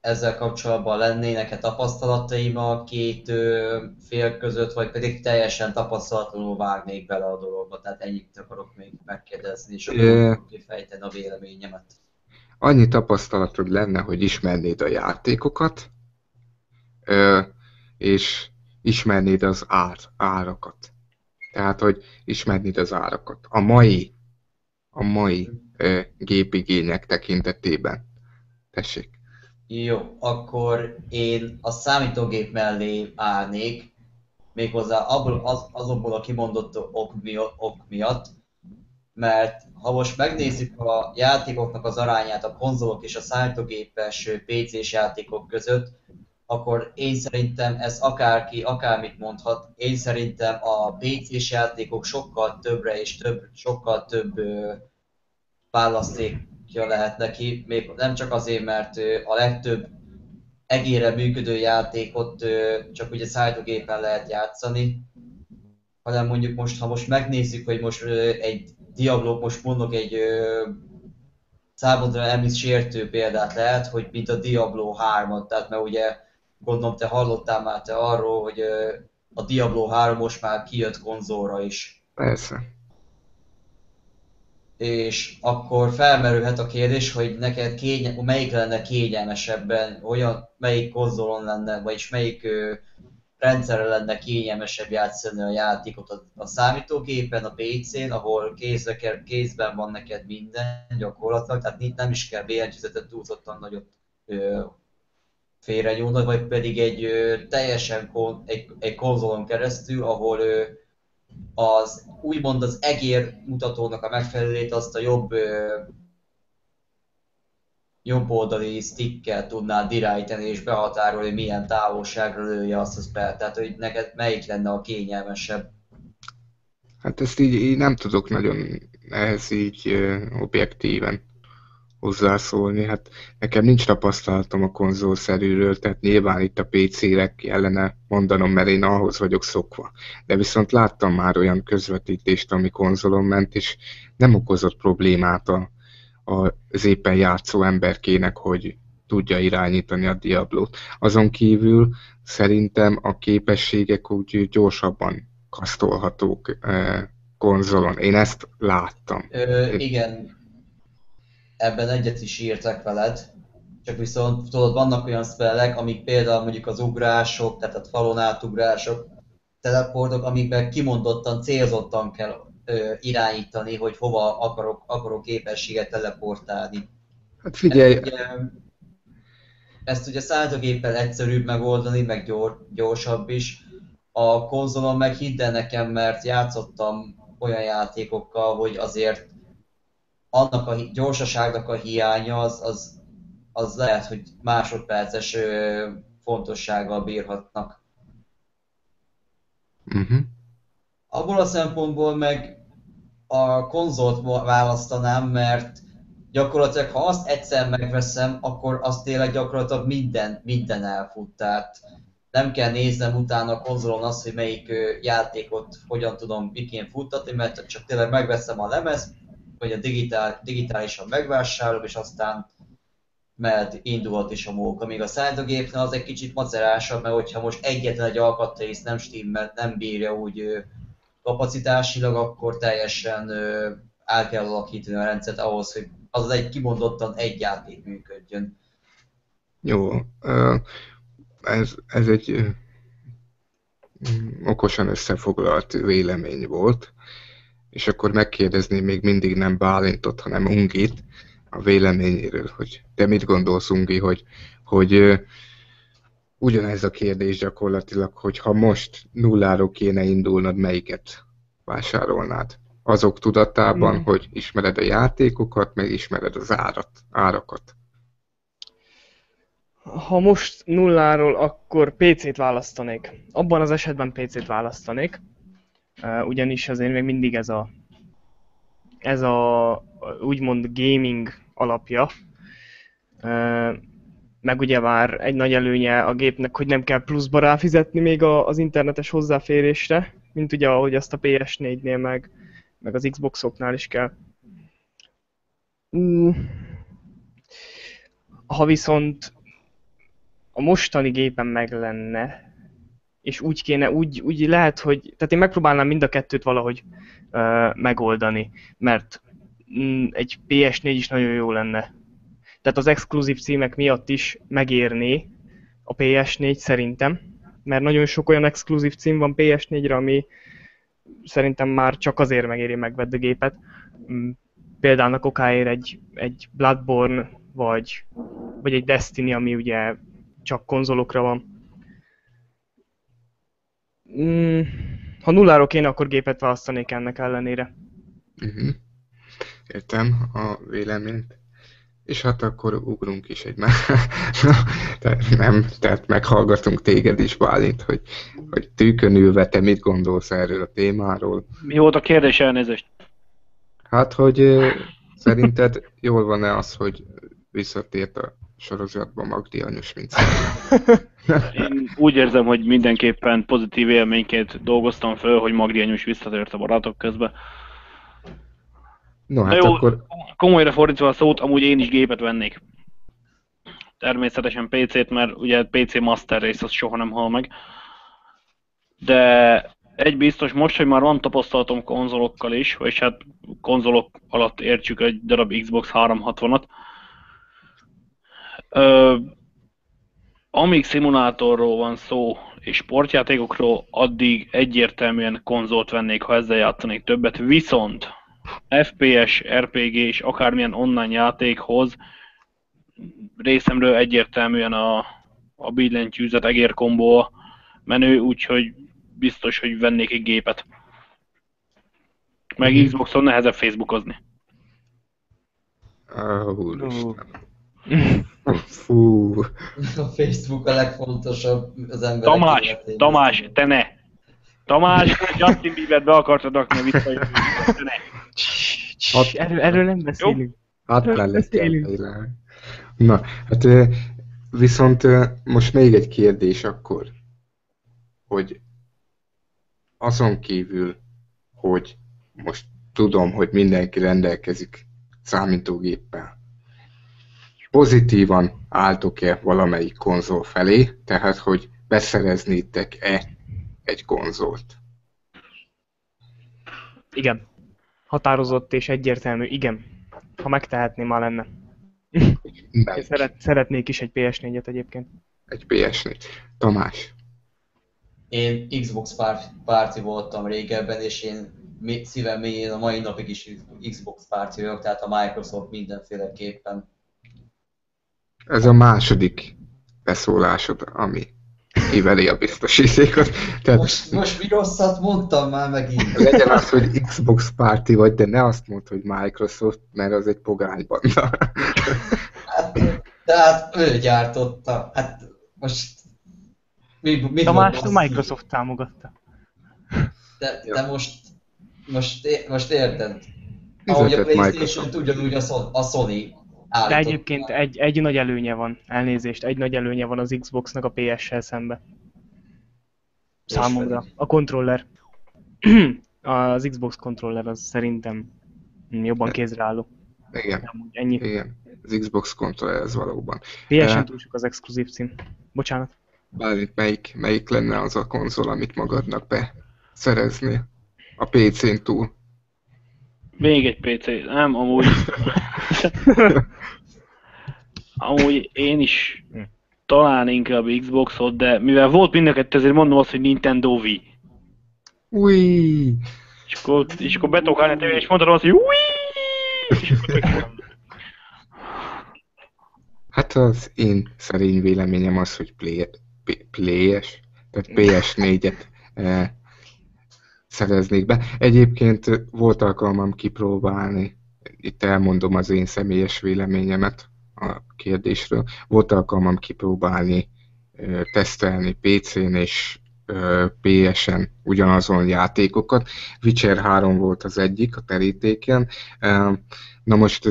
ezzel kapcsolatban lennének-e tapasztalataim a két fél között, vagy pedig teljesen tapasztalatlanul vágnék bele a dologba, tehát ennyit akarok még megkérdezni, és tudok kifejteni a véleményemet. annyi tapasztalatod lenne, hogy ismernéd a játékokat, és ismernéd az ár, árakat. Tehát, hogy ismerni az árakat. A mai, a mai gépigények tekintetében. Tessék. Jó, akkor én a számítógép mellé állnék, méghozzá abból, az, azokból a kimondott ok ok miatt, mert ha most megnézzük a játékoknak az arányát a konzolok és a számítógépes PC-s játékok között, akkor én szerintem ez akárki, akármit mondhat, én szerintem a PC-s játékok sokkal többre és több, sokkal több ö, választékja lehet neki, még nem csak azért, mert a legtöbb egére működő játékot csak ugye számítógépen lehet játszani, hanem mondjuk most, ha most megnézzük, hogy most egy Diablo, most mondok egy számodra nem sértő példát lehet, hogy mint a Diablo 3-at, tehát mert ugye gondolom te hallottál már te arról, hogy a Diablo 3 most már kijött konzolra is. Persze. És akkor felmerülhet a kérdés, hogy neked kénye, melyik lenne kényelmesebben, olyan, melyik konzolon lenne, vagyis melyik ö, rendszerre lenne kényelmesebb játszani a játékot a, a számítógépen, a PC-n, ahol kézbe, kell- kézben van neked minden gyakorlatilag, tehát itt nem is kell billentyűzetet túlzottan nagyot ö, félrenyúlnod, vagy pedig egy ö, teljesen kon, egy, egy konzolon keresztül, ahol ö, az úgymond az egér mutatónak a megfelelőjét azt a jobb jobb oldali stickkel tudnád irányítani és behatárolni, milyen távolságra lője azt a spell. Tehát, hogy neked melyik lenne a kényelmesebb. Hát ezt így, így nem tudok nagyon ehhez így ö, objektíven hozzászólni. Hát nekem nincs tapasztalatom a konzolszerűről, tehát nyilván itt a PC-re kellene mondanom, mert én ahhoz vagyok szokva. De viszont láttam már olyan közvetítést, ami konzolon ment, és nem okozott problémát a, a, az éppen játszó emberkének, hogy tudja irányítani a Diablót. Azon kívül szerintem a képességek úgy gyorsabban kasztolhatók eh, konzolon. Én ezt láttam. Ö, igen, ebben egyet is írtak veled, csak viszont tudod, vannak olyan spellek, amik például mondjuk az ugrások, tehát a falon átugrások, teleportok, amikben kimondottan, célzottan kell ö, irányítani, hogy hova akarok, akarok képességet teleportálni. Hát figyelj, Ezt ugye, ezt ugye számítógéppel egyszerűbb megoldani, meg gyor, gyorsabb is. A konzolon meg hidd nekem, mert játszottam olyan játékokkal, hogy azért annak a gyorsaságnak a hiánya az, az, az lehet, hogy másodperces fontossággal bírhatnak. uh-huh. Abból a szempontból meg a konzolt választanám, mert gyakorlatilag ha azt egyszer megveszem, akkor az tényleg gyakorlatilag minden, minden elfut. Tehát nem kell néznem utána a konzolon azt, hogy melyik játékot hogyan tudom miként futtatni, mert csak tényleg megveszem a lemez, vagy a digitál, digitálisan megvásárolom, és aztán mehet, indulhat is a móka. Még a számítógépnél az egy kicsit macerásabb, mert hogyha most egyetlen egy alkatrész nem stimmel, nem bírja úgy kapacitásilag, akkor teljesen el kell alakítani a rendszert ahhoz, hogy az az egy kimondottan egy játék működjön. Jó. Ez, ez egy mm, okosan összefoglalt vélemény volt, és akkor megkérdezném még mindig nem Bálintot, hanem Ungit a véleményéről, hogy te mit gondolsz, Ungi, hogy, hogy ö, ugyanez a kérdés gyakorlatilag, hogy ha most nulláról kéne indulnod, melyiket vásárolnád? Azok tudatában, Hmm. hogy ismered a játékokat, meg ismered az árat, árakat. Ha most nulláról, akkor PC-t választanék. Abban az esetben PC-t választanék. Ugyanis azért még mindig ez a ez a úgymond gaming alapja. Meg ugye már egy nagy előnye a gépnek, hogy nem kell pluszba ráfizetni még az internetes hozzáférésre, mint ugye ahogy azt a PS4-nél meg, meg az Xboxoknál is kell. Mm. Ha viszont a mostani gépen meg lenne, és úgy kéne, úgy, úgy lehet, hogy... Tehát én megpróbálnám mind a kettőt valahogy uh, megoldani, mert mm, egy PS4 is nagyon jó lenne. Tehát az exkluzív címek miatt is megérné a PS4 szerintem, mert nagyon sok olyan exkluzív cím van PS4-re, ami szerintem már csak azért megéri megvedd a gépet. Mm, Például a kokáért egy, egy Bloodborne, vagy, vagy egy Destiny, ami ugye csak konzolokra van. Mm, ha nulláról kéne, akkor gépet választanék ennek ellenére. Uh-huh. Értem a véleményt. És hát akkor ugrunk is egy már. (laughs) tehát nem, tehát meghallgatunk téged is, Bálint, hogy, hogy tűkönülve te mit gondolsz erről a témáról. Mi volt a kérdés elnézést? Hát, hogy szerinted jól van-e az, hogy visszatért a sorozatban Magdi Anyus, mint Én úgy érzem, hogy mindenképpen pozitív élményként dolgoztam föl, hogy Magdi Anyus visszatért a barátok közbe. No, hát jó, akkor komolyra fordítva a szót, amúgy én is gépet vennék. Természetesen PC-t, mert ugye PC Master Race az soha nem hal meg. De egy biztos, most, hogy már van tapasztalatom konzolokkal is, és hát konzolok alatt értsük egy darab Xbox 360-at. Ö, amíg szimulátorról van szó, és sportjátékokról, addig egyértelműen konzolt vennék, ha ezzel játszanék többet. Viszont FPS, RPG és akármilyen online játékhoz részemről egyértelműen a, a billentyűzet egér kombó a menő, úgyhogy biztos, hogy vennék egy gépet. Meg Mhm. Xboxon nehezebb Facebookozni. Úristen. Fú, A Facebook a legfontosabb az emberek Tamás, életében. Tamás, te ne! Tamás, Justin Bieber be akartad rakni a visszajövő, te ne! Hat- Erről, erről nem beszélünk. hát mellett beszélünk. Na, hát viszont most még egy kérdés akkor, hogy azon kívül, hogy most tudom, hogy mindenki rendelkezik számítógéppel, pozitívan álltok-e valamelyik konzol felé, tehát hogy beszereznétek-e egy konzolt? Igen. Határozott és egyértelmű, igen. Ha megtehetném, már lenne. Én szeret, szeretnék is egy PS4-et egyébként. Egy PS4. Tamás. Én Xbox pár, párti voltam régebben, és én szívem mélyén a mai napig is Xbox párti vagyok, tehát a Microsoft mindenféleképpen. Ez a második beszólásod, ami kiveli a biztosítékot. Tehát Most, most mi rosszat mondtam már megint? legyen az, hogy Xbox párti vagy, de ne azt mondd, hogy Microsoft, mert az egy pogánybanda. Hát, tehát ő gyártotta. Hát most... Mi, mit Tamás a Microsoft támogatta. De, Ja. de most, most, most érted? Ahogy a Fizetett Playstation Microsoft. ugyanúgy a, Son- Sony De egyébként egy, egy nagy előnye van, elnézést, egy nagy előnye van az Xboxnak a PS-sel szembe. Számomra. A controller. (clears throat) az Xbox controller az szerintem jobban kézre álló. Igen, ennyi. igen. Az Xbox controller ez valóban. PS-en Eh. túl sok az exkluzív cím. Bocsánat. Bálint, melyik, melyik lenne az a konzol, amit magadnak be szerezni a PC-n túl? Még egy PC, nem, amúgy... (laughs) amúgy én is talán inkább Xboxot, de mivel volt mind a kettő, ezért mondom azt, hogy Nintendo Wii. Új! És akkor, és akkor be tudok állni és mondhatom azt, hogy! És akkor lenne. Hát az én szerény véleményem az, hogy play, playes, tehát PS4-et eh, szereznék be. Egyébként volt alkalmam kipróbálni, itt elmondom az én személyes véleményemet a kérdésről. Volt alkalmam kipróbálni, tesztelni PC-n és PS-en ugyanazon játékokat. Witcher 3 volt az egyik a terítéken. Na most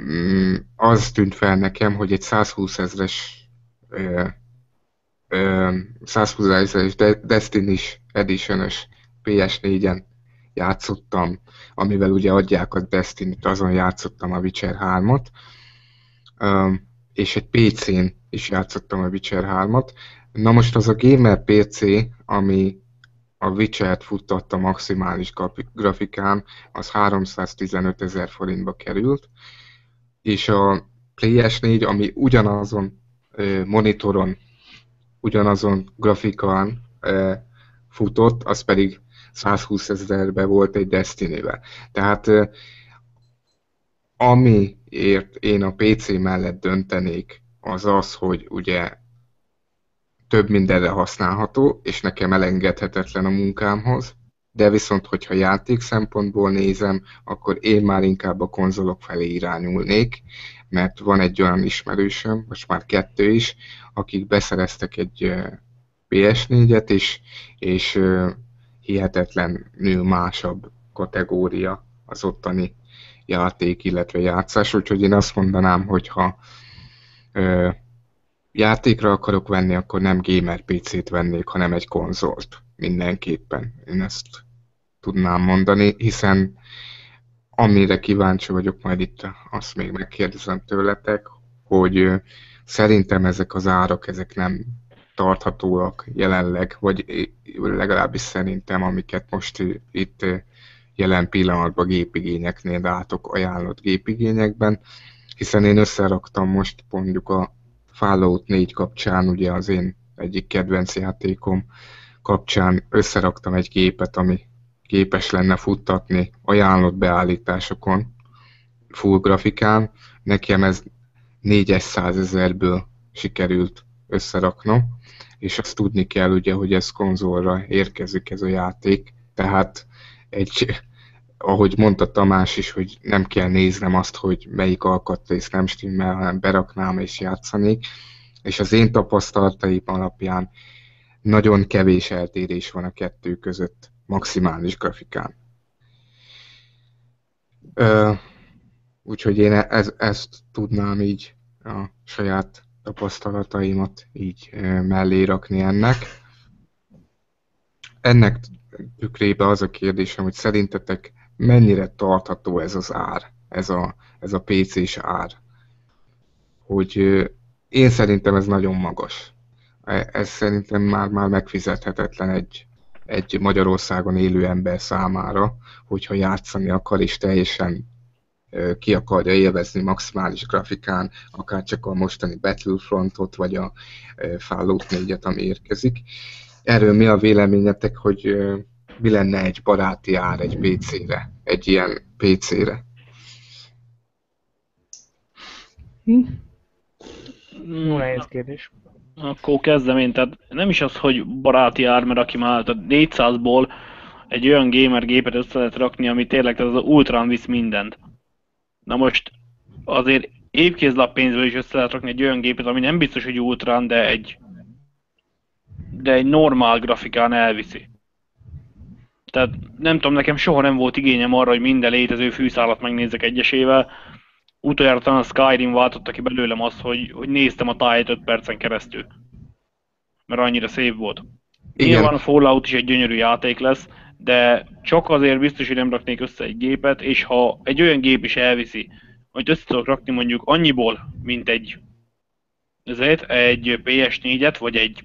Mm, az tűnt fel nekem, hogy egy 120 ezres ö, ö, 120 ezres De- Destiny-s Edition-ös PS4-en játszottam, amivel ugye adják a Destiny-t, azon játszottam a Witcher 3-at, ö, és egy PC-n is játszottam a Witcher 3-at. Na most az a gamer PC, ami a Witcher-t futtatta maximális grafi- grafikán, az 315 ezer forintba került, és a PS4, ami ugyanazon monitoron, ugyanazon grafikán futott, az pedig 120 ezerben volt egy Destiny-vel. Tehát amiért én a PC mellett döntenék, az az, hogy ugye több mindenre használható, és nekem elengedhetetlen a munkámhoz, de viszont, hogyha játék szempontból nézem, akkor én már inkább a konzolok felé irányulnék, mert van egy olyan ismerősöm, most már kettő is, akik beszereztek egy PS4-et is, és hihetetlenül másabb kategória az ottani játék, illetve játszás, úgyhogy én azt mondanám, hogy ha ö, játékra akarok venni, akkor nem gamer PC-t vennék, hanem egy konzolt mindenképpen. Én ezt tudnám mondani, hiszen amire kíváncsi vagyok, majd itt azt még megkérdezem tőletek, hogy szerintem ezek az árak, ezek nem tarthatóak jelenleg, vagy legalábbis szerintem, amiket most itt jelen pillanatban gépigényeknél látok ajánlott gépigényekben, hiszen én összeraktam most mondjuk a Fallout 4 kapcsán, ugye az én egyik kedvenc játékom kapcsán összeraktam egy gépet, ami képes lenne futtatni ajánlott beállításokon, full grafikán. Nekem ez 400 ezerből sikerült összeraknom, és azt tudni kell ugye, hogy ez konzolra érkezik ez a játék, tehát egy, ahogy mondta Tamás is, hogy nem kell néznem azt, hogy melyik alkatrész nem stimmel, hanem beraknám és játszanék, és az én tapasztalataim alapján nagyon kevés eltérés van a kettő között maximális grafikán. Ö, úgyhogy én ez, ezt tudnám így a saját tapasztalataimat így mellé rakni ennek. Ennek tükrébe az a kérdésem, hogy szerintetek mennyire tartható ez az ár, ez a, ez a PC-s ár. Hogy én szerintem ez nagyon magas. E, ez szerintem már, már megfizethetetlen egy, egy Magyarországon élő ember számára, hogyha játszani akar és teljesen ki akarja élvezni maximális grafikán, akár csak a mostani Battlefrontot, vagy a Fallout 4-et, ami érkezik. Erről mi a véleményetek, hogy mi lenne egy baráti ár egy PC-re, egy ilyen PC-re? Hm? nehéz kérdés. Akkor kezdem én, tehát nem is az, hogy baráti ár, mert aki már tehát 400-ból egy olyan gamer gépet össze lehet rakni, ami tényleg tehát az ultrán visz mindent. Na most azért évkézlap pénzből is össze lehet rakni egy olyan gépet, ami nem biztos, hogy ultrán, de egy de egy normál grafikán elviszi. Tehát nem tudom, nekem soha nem volt igényem arra, hogy minden létező fűszálat megnézzek egyesével. Utoljára talán a Skyrim váltotta ki belőlem azt, hogy, hogy néztem a táját 5 percen keresztül. Mert annyira szép volt. Igen. Nyilván a Fallout is egy gyönyörű játék lesz, de csak azért biztos, hogy nem raknék össze egy gépet, és ha egy olyan gép is elviszi, hogy össze tudok rakni mondjuk annyiból, mint egy ezért, egy PS4-et, vagy egy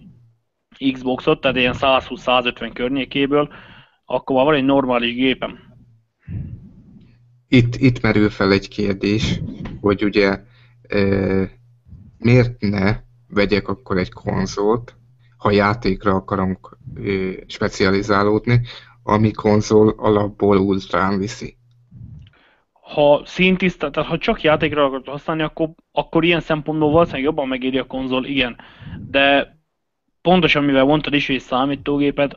Xboxot, tehát ilyen 120-150 környékéből, akkor már van egy normális gépem. Itt, itt merül fel egy kérdés, hogy ugye e, miért ne vegyek akkor egy konzolt, ha játékra akarunk e, specializálódni, ami konzol alapból ultrán viszi. Ha szintiszta, tehát ha csak játékra akarod használni, akkor, akkor ilyen szempontból valószínűleg jobban megéri a konzol, igen. De pontosan mivel mondtad is, hogy számítógépet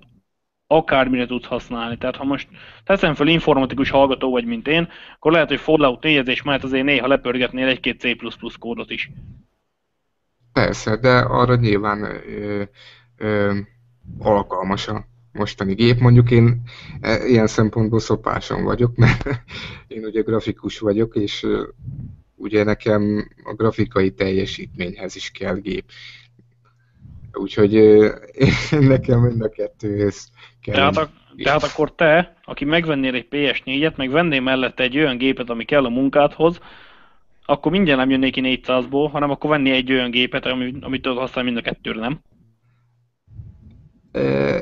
akármire tudsz használni. Tehát ha most teszem fel informatikus hallgató vagy, mint én, akkor lehet, hogy Fallout 4 és mert azért néha lepörgetnél egy-két C++ kódot is. Persze, de arra nyilván ö, ö, alkalmas a mostani gép. Mondjuk én e, ilyen szempontból szopáson vagyok, mert (laughs) én ugye grafikus vagyok, és ugye nekem a grafikai teljesítményhez is kell gép. Úgyhogy (laughs) nekem mind a kettőhöz kell. Tehát, a, tehát akkor te, aki megvennél egy PS4-et, meg vennél mellette egy olyan gépet, ami kell a munkádhoz, akkor mindjárt nem jönnék ki 400-ból, hanem akkor venni egy olyan gépet, amit, amit tudod használni mind a kettőre, nem?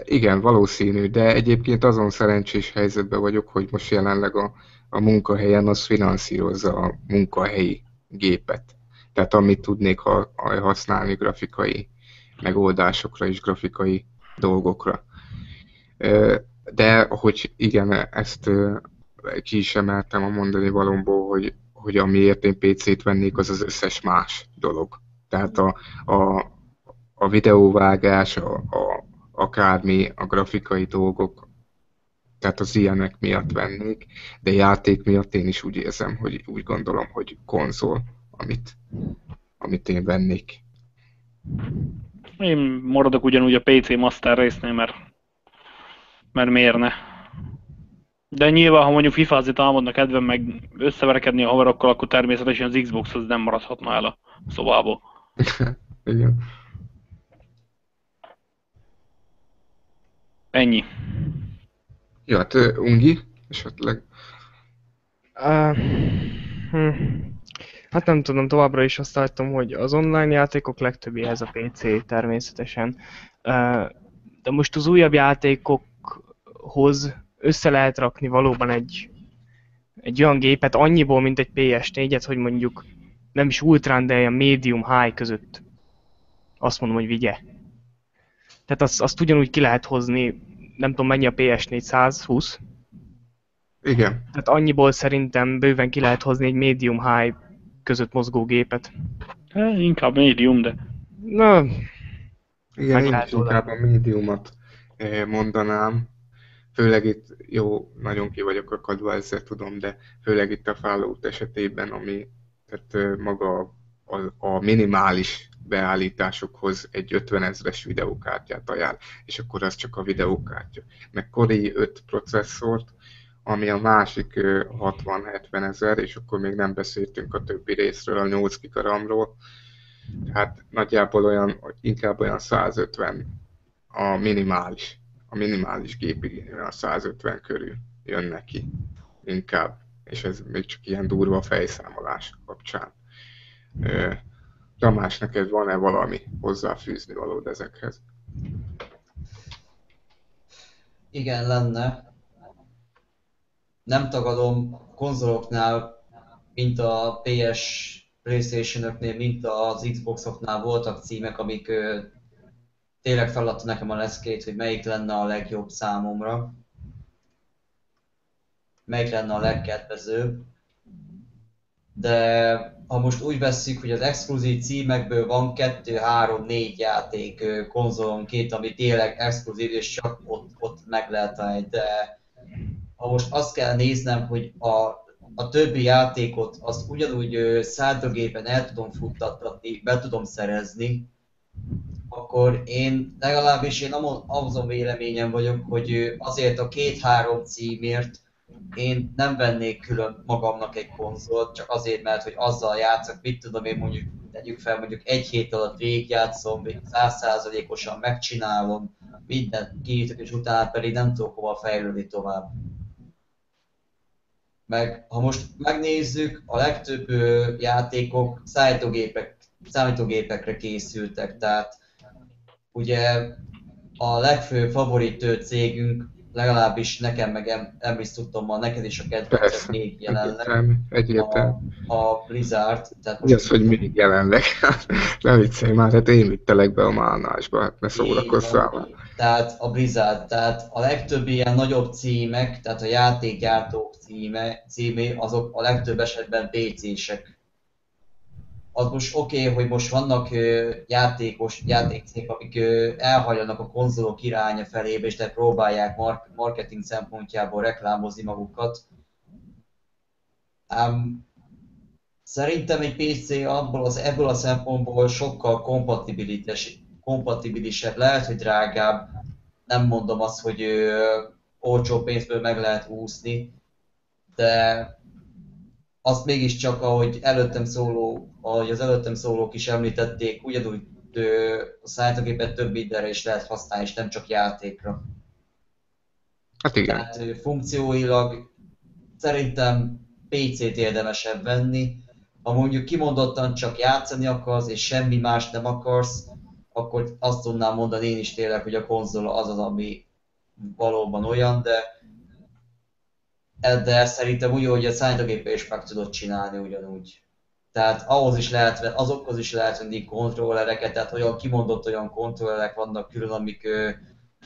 Igen, valószínű, de egyébként azon szerencsés helyzetben vagyok, hogy most jelenleg a, a munkahelyen az finanszírozza a munkahelyi gépet. Tehát amit tudnék ha, használni grafikai megoldásokra és grafikai dolgokra. de hogy igen, ezt ki is emeltem a mondani valomból, hogy, hogy amiért én PC-t vennék, az az összes más dolog. Tehát a, a, a videóvágás, a, a, akármi, a grafikai dolgok, tehát az ilyenek miatt vennék, de játék miatt én is úgy érzem, hogy úgy gondolom, hogy konzol, amit, amit én vennék. Én maradok ugyanúgy a PC Master résznél, mert, mert miért ne. De nyilván, ha mondjuk FIFA-zni támadnak kedven meg összeverekedni a haverokkal, akkor természetesen az Xbox az nem maradhatna el a szobából. (laughs) Igen. Ennyi. Jó, hát Ungi esetleg. Uh, hm. Hát nem tudom, továbbra is azt láttam, hogy az online játékok legtöbbéhez a PC természetesen. Uh, de most az újabb játékokhoz össze lehet rakni valóban egy, egy olyan gépet annyiból, mint egy PS4-et, hogy mondjuk nem is ultrán, de ilyen medium high között azt mondom, hogy vigye. Tehát azt, azt ugyanúgy ki lehet hozni, nem tudom mennyi a PS4, 120? Igen. Tehát annyiból szerintem bőven ki lehet hozni egy medium high között mozgó gépet. Hát, inkább medium, de... Na, Igen, én is inkább a médiumot eh, mondanám. Főleg itt, jó, nagyon ki vagyok akadva, ezzel tudom, de főleg itt a Fallout esetében, ami tehát maga a, a minimális beállításokhoz egy 50 ezres videókártyát ajánl, és akkor az csak a videókártya. Meg Core 5 processzort, ami a másik 60-70 ezer, és akkor még nem beszéltünk a többi részről, a 8 gigaramról. Tehát nagyjából olyan, inkább olyan 150 a minimális, a minimális gépigény olyan 150 körül jön neki inkább, és ez még csak ilyen durva fejszámolás kapcsán. Tamás, neked van-e valami hozzáfűzni valód ezekhez? Igen, lenne. Nem tagadom konzoloknál, mint a PS Playstation-öknél, mint az Xbox-oknál voltak címek, amik ö, tényleg feladta nekem a leszkét, hogy melyik lenne a legjobb számomra. Melyik lenne a legkedvezőbb. De ha most úgy vesszük, hogy az exkluzív címekből van 2, 3, 4 játék konzolonként, ami tényleg exkluzív, és csak ott, ott meg lehet találni, de ha most azt kell néznem, hogy a a többi játékot azt ugyanúgy szállítógépen el tudom futtatni, be tudom szerezni, akkor én legalábbis én azon véleményem vagyok, hogy azért a két-három címért én nem vennék külön magamnak egy konzolt, csak azért, mert hogy azzal játszok, mit tudom én mondjuk, tegyük fel, mondjuk egy hét alatt végigjátszom, százszázalékosan megcsinálom, mindent kiítok, és utána pedig nem tudok hova fejlődni tovább. Meg ha most megnézzük, a legtöbb játékok számítógépek, számítógépekre készültek, tehát ugye a legfőbb favorit cégünk legalábbis nekem meg em, Emrys tudtam ma, neked is a kedvenced még jelenleg. Egyértelmű, A, a Blizzard. Tehát most az, hogy még jelenleg? (laughs) ne viccelj már, hát én vittelek be a málnásba, hát ne szórakozzál Tehát a Blizzard, tehát a legtöbb ilyen nagyobb címek, tehát a játékgyártók címe, címé, azok a legtöbb esetben PC-sek az most oké, okay, hogy most vannak játékos, játékcégek, akik elhajlanak a konzolok iránya felébe, és de próbálják marketing szempontjából reklámozni magukat. Um, szerintem egy PC abból az, ebből a szempontból sokkal kompatibilis, kompatibilisebb, lehet, hogy drágább, nem mondom azt, hogy olcsó pénzből meg lehet úszni, de azt mégiscsak, ahogy előttem szóló, ahogy az előttem szólók is említették, ugyanúgy a szállítógépet több mindenre is lehet használni, és nem csak játékra. Hát igen. Tehát funkcióilag szerintem PC-t érdemesebb venni. Ha mondjuk kimondottan csak játszani akarsz, és semmi más nem akarsz, akkor azt tudnám mondani én is tényleg, hogy a konzol az az, ami valóban olyan, de de szerintem úgy, hogy a számítógéppel is meg tudod csinálni ugyanúgy. Tehát ahhoz is lehet, azokhoz is lehet venni kontrollereket, tehát olyan kimondott olyan kontrollerek vannak külön, amik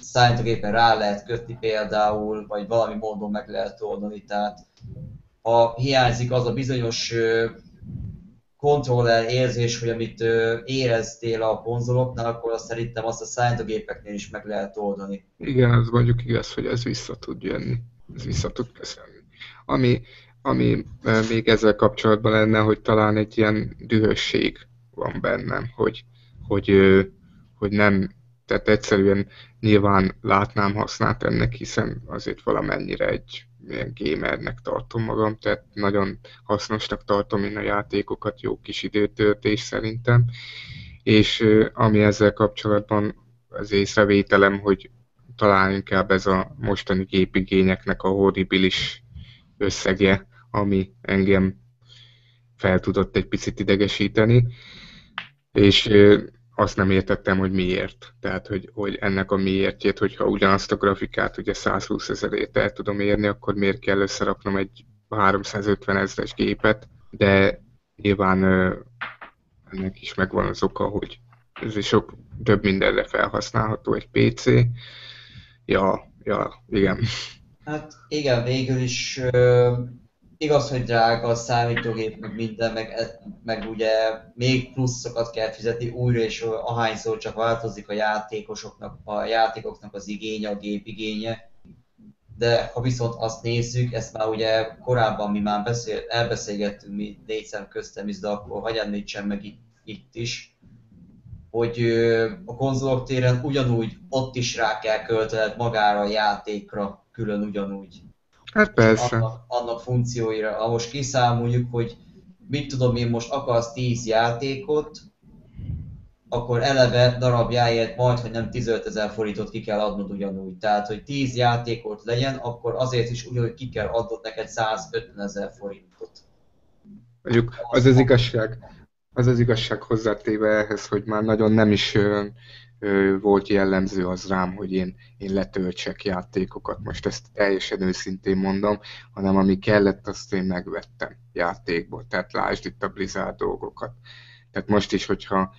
számítógépen rá lehet kötni például, vagy valami módon meg lehet oldani. Tehát ha hiányzik az a bizonyos kontroller érzés, hogy amit éreztél a konzoloknál, akkor azt szerintem azt a számítógépeknél is meg lehet oldani. Igen, az mondjuk igaz, hogy ez vissza tud jönni. Ez vissza tud köszönni. Ami, ami még ezzel kapcsolatban lenne, hogy talán egy ilyen dühösség van bennem, hogy, hogy, hogy nem, tehát egyszerűen nyilván látnám hasznát ennek, hiszen azért valamennyire egy ilyen gamernek tartom magam, tehát nagyon hasznosnak tartom én a játékokat, jó kis időtöltés szerintem. És ami ezzel kapcsolatban az észrevételem, hogy talán inkább ez a mostani gépigényeknek a horribilis összege, ami engem fel tudott egy picit idegesíteni, és azt nem értettem, hogy miért. Tehát, hogy, hogy ennek a miértjét, hogyha ugyanazt a grafikát ugye 120 ezerért el tudom érni, akkor miért kell összeraknom egy 350 ezeres gépet, de nyilván ennek is megvan az oka, hogy ez is sok több mindenre felhasználható egy PC. Ja, ja, igen. Hát igen, végül is igaz, hogy drága a számítógép, meg minden, meg, e, meg ugye még pluszokat kell fizetni újra, és ahányszor csak változik a játékosoknak, a játékoknak az igénye, a gép igénye. De ha viszont azt nézzük, ezt már ugye korábban mi már beszél, elbeszélgettünk mi négy szem köztem is, de akkor hagyj említsem meg itt, itt is, hogy a konzolok téren ugyanúgy ott is rá kell költened magára a játékra, külön ugyanúgy. Hát persze. Annak, annak funkcióira. Ha most kiszámoljuk, hogy mit tudom én most akarsz 10 játékot, akkor eleve darabjáért majd, hogy nem 15 ezer forintot ki kell adnod ugyanúgy. Tehát, hogy 10 játékot legyen, akkor azért is ugyanúgy ki kell adnod neked 150 ezer forintot. Mondjuk az az igazság, az az igazság hozzátéve ehhez, hogy már nagyon nem is volt jellemző az rám, hogy én, én letöltsek játékokat. Most ezt teljesen őszintén mondom, hanem ami kellett, azt én megvettem játékból. Tehát lásd itt a Blizzard dolgokat. Tehát most is, hogyha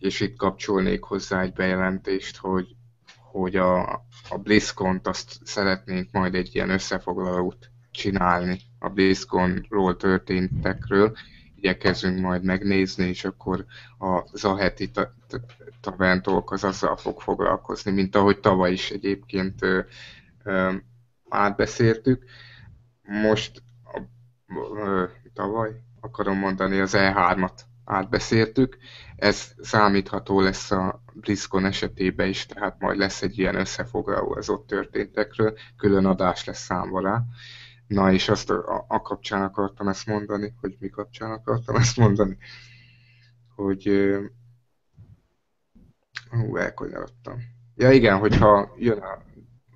és itt kapcsolnék hozzá egy bejelentést, hogy, hogy a, a BlizzCon-t azt szeretnénk majd egy ilyen összefoglalót csinálni a BlizzCon-ról történtekről, igyekezünk majd megnézni, és akkor a Zaheti Taventalk az azzal fog foglalkozni, mint ahogy tavaly is egyébként ö, ö, átbeszéltük. Most a, tavaly akarom mondani az E3-at átbeszéltük. Ez számítható lesz a BlizzCon esetében is, tehát majd lesz egy ilyen összefoglaló az ott történtekről, külön adás lesz számva rá. Na és azt a, a kapcsán akartam ezt mondani, hogy mi kapcsán akartam ezt mondani, hogy hú, elkonyarodtam. Ja igen, hogyha jön a,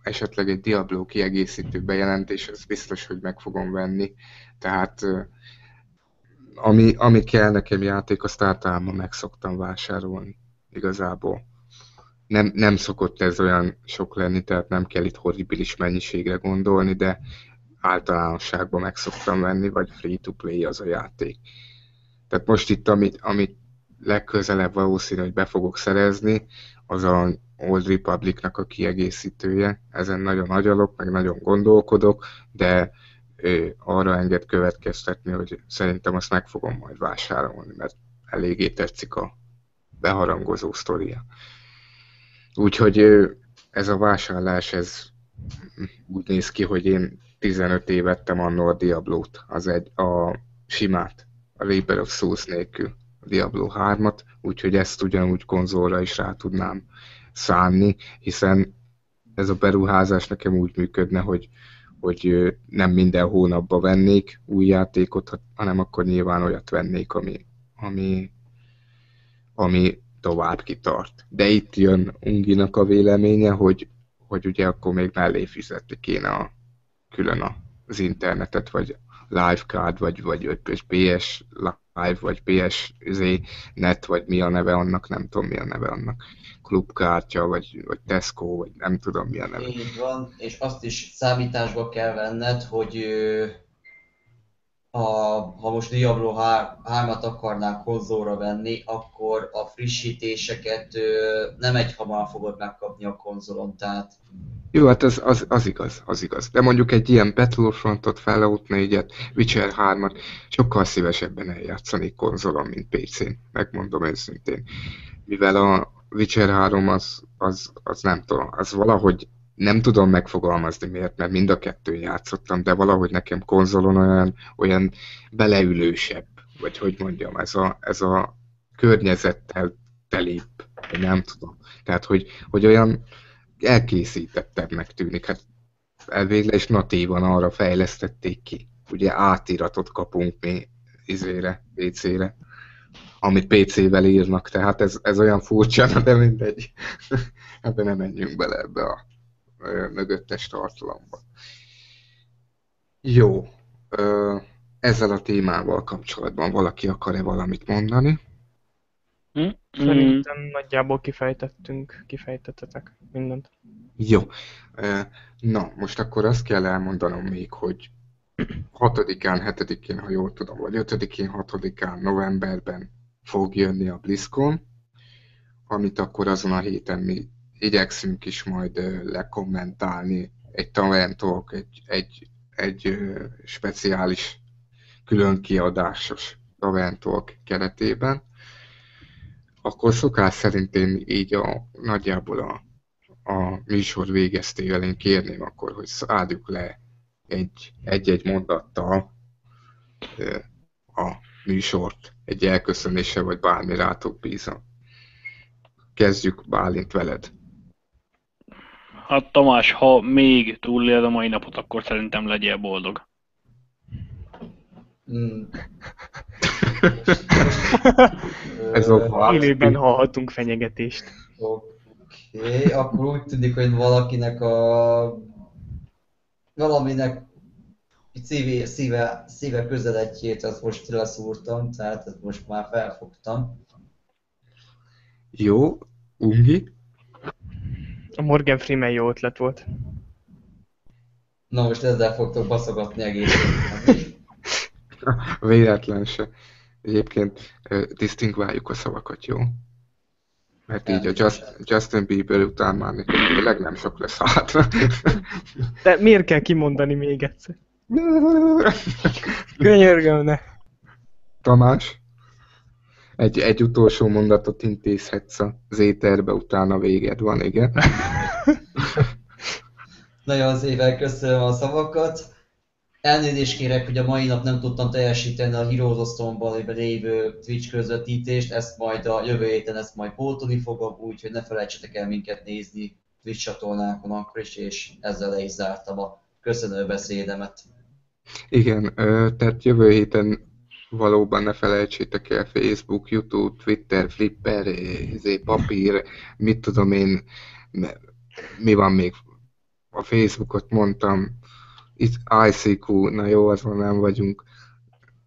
esetleg egy Diablo kiegészítő bejelentés, az biztos, hogy meg fogom venni. Tehát ami, ami kell nekem játék, azt általában meg szoktam vásárolni igazából. Nem, nem szokott ez olyan sok lenni, tehát nem kell itt horribilis mennyiségre gondolni, de általánosságban meg szoktam venni, vagy free-to-play az a játék. Tehát most itt, amit, amit legközelebb valószínű, hogy be fogok szerezni, az a Old Republicnak a kiegészítője. Ezen nagyon agyalok, meg nagyon gondolkodok, de ő, arra enged következtetni, hogy szerintem azt meg fogom majd vásárolni, mert eléggé tetszik a beharangozó sztoria. Úgyhogy ez a vásárlás, ez úgy néz ki, hogy én 15 évet vettem annól a Diablo-t, az egy, a simát, a Reaper of Souls nélkül, a Diablo 3-at, úgyhogy ezt ugyanúgy konzolra is rá tudnám szánni, hiszen ez a beruházás nekem úgy működne, hogy, hogy nem minden hónapban vennék új játékot, hanem akkor nyilván olyat vennék, ami, ami, ami tovább kitart. De itt jön Unginak a véleménye, hogy, hogy ugye akkor még mellé fizetni kéne a külön az internetet, vagy livecard, vagy, vagy PS Live, vagy PS net, vagy mi a neve annak, nem tudom mi a neve annak, klubkártya, vagy, vagy Tesco, vagy nem tudom mi a neve. Így van, és azt is számításba kell venned, hogy ha, ha most Diablo 3-at akarnák konzolra venni, akkor a frissítéseket ö, nem egy hamar fogod megkapni a konzolon, tehát Jó, hát az, az, az igaz, az igaz. De mondjuk egy ilyen Battlefrontot, Fallout 4-et, Witcher 3-at sokkal szívesebben eljátszanék konzolon, mint PC-n. Megmondom őszintén. Mivel a Witcher 3 az, az, az nem tudom, az valahogy nem tudom megfogalmazni miért, mert mind a kettőn játszottam, de valahogy nekem konzolon olyan, olyan beleülősebb, vagy hogy mondjam, ez a, ez a környezettel telébb, nem tudom. Tehát, hogy, hogy olyan elkészítettebbnek tűnik. Hát elvégre is natívan arra fejlesztették ki. Ugye átiratot kapunk mi izére, PC-re, amit PC-vel írnak, tehát ez, ez olyan furcsa, (laughs) de mindegy. Ebben nem menjünk bele ebbe a mögöttes tartalomba. Jó. Ezzel a témával kapcsolatban valaki akar-e valamit mondani? Hm? Mm. Szerintem nagyjából kifejtettünk, kifejtettetek mindent. Jó. Na, most akkor azt kell elmondanom még, hogy 6-án, 7-én, ha jól tudom, vagy 5-én, 6-án novemberben fog jönni a BlizzCon, amit akkor azon a héten mi igyekszünk is majd lekommentálni egy Tavern Talk, egy, egy, egy speciális külön kiadásos Tavern Talk keretében. Akkor szokás szerint én így a, nagyjából a, a műsor végeztével én kérném akkor, hogy álljuk le egy, egy-egy mondattal a műsort, egy elköszönése, vagy bármi rátok bízom. Kezdjük Bálint veled. Hát Tamás, ha még túléled a mai napot, akkor szerintem legyél boldog. mm, Ez Élőben hallhatunk fenyegetést. Oké, okay, akkor úgy tűnik, hogy valakinek a... valaminek szíve, szíve, szíve közeledjét, azt most leszúrtam, tehát ezt most már felfogtam. Jó, Ungi. A Morgan Freeman jó ötlet volt. Na most ezzel fogtok baszogatni egész. Véletlen se. Egyébként disztingváljuk a szavakat, jó? Mert így a Just, Justin Bieber után már tényleg nem sok lesz hátra. De miért kell kimondani még egyszer? (laughs) Könyörgöm, ne. Tamás? Egy, egy utolsó mondatot intézhetsz az éterbe, utána véged van, igen. (laughs) Nagyon szépen köszönöm a szavakat. Elnézést kérek, hogy a mai nap nem tudtam teljesíteni a Heroes of stone lévő Twitch közvetítést, ezt majd a jövő héten ezt majd pótolni fogom, úgyhogy ne felejtsetek el minket nézni Twitch csatornákon akkor is, és ezzel le is zártam a köszönő beszédemet. Igen, tehát jövő héten valóban ne felejtsétek el Facebook, YouTube, Twitter, Flipper, izé, papír, mit tudom én, mi van még, a Facebookot mondtam, itt ICQ, na jó, azon nem vagyunk,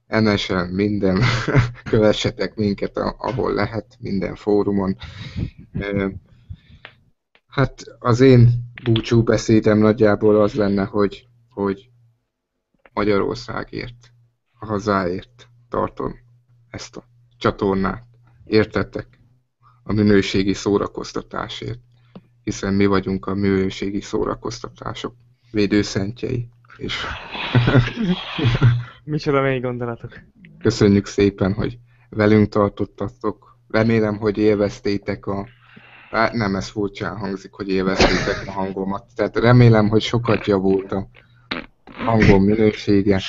NSN, minden, (laughs) kövessetek minket, ahol lehet, minden fórumon. Hát az én búcsú beszédem nagyjából az lenne, hogy, hogy Magyarországért, a hazáért tartom ezt a csatornát. Értettek? A minőségi szórakoztatásért. Hiszen mi vagyunk a minőségi szórakoztatások védőszentjei. És (laughs) Micsoda mély gondolatok. köszönjük szépen, hogy velünk tartottatok. Remélem, hogy élveztétek a Hát nem, ez furcsán hangzik, hogy élveztétek a hangomat. Tehát remélem, hogy sokat javult a hangom minősége,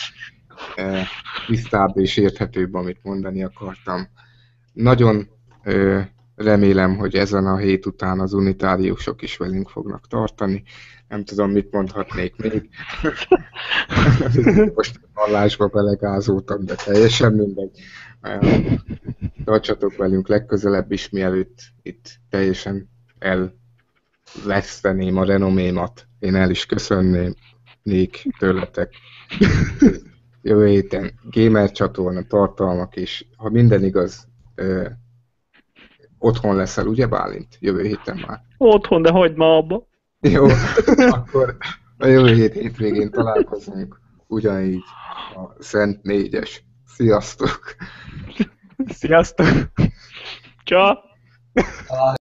tisztább és érthetőbb, amit mondani akartam. Nagyon remélem, hogy ezen a hét után az unitáriusok is velünk fognak tartani. Nem tudom, mit mondhatnék még. (laughs) Most hallásba belegázoltam, de teljesen mindegy. Tartsatok velünk legközelebb is, mielőtt itt teljesen elveszteném a renomémat. Én el is köszönném nék tőletek. Jövő héten gamer csatorna, tartalmak, és ha minden igaz, ö, otthon leszel, ugye Bálint? Jövő héten már. Otthon, de hagyd ma abba. Jó, (laughs) akkor a jövő hét hétvégén találkozunk. ugyanígy a Szent Négyes. Sziasztok! Sziasztok! Ciao. Ah,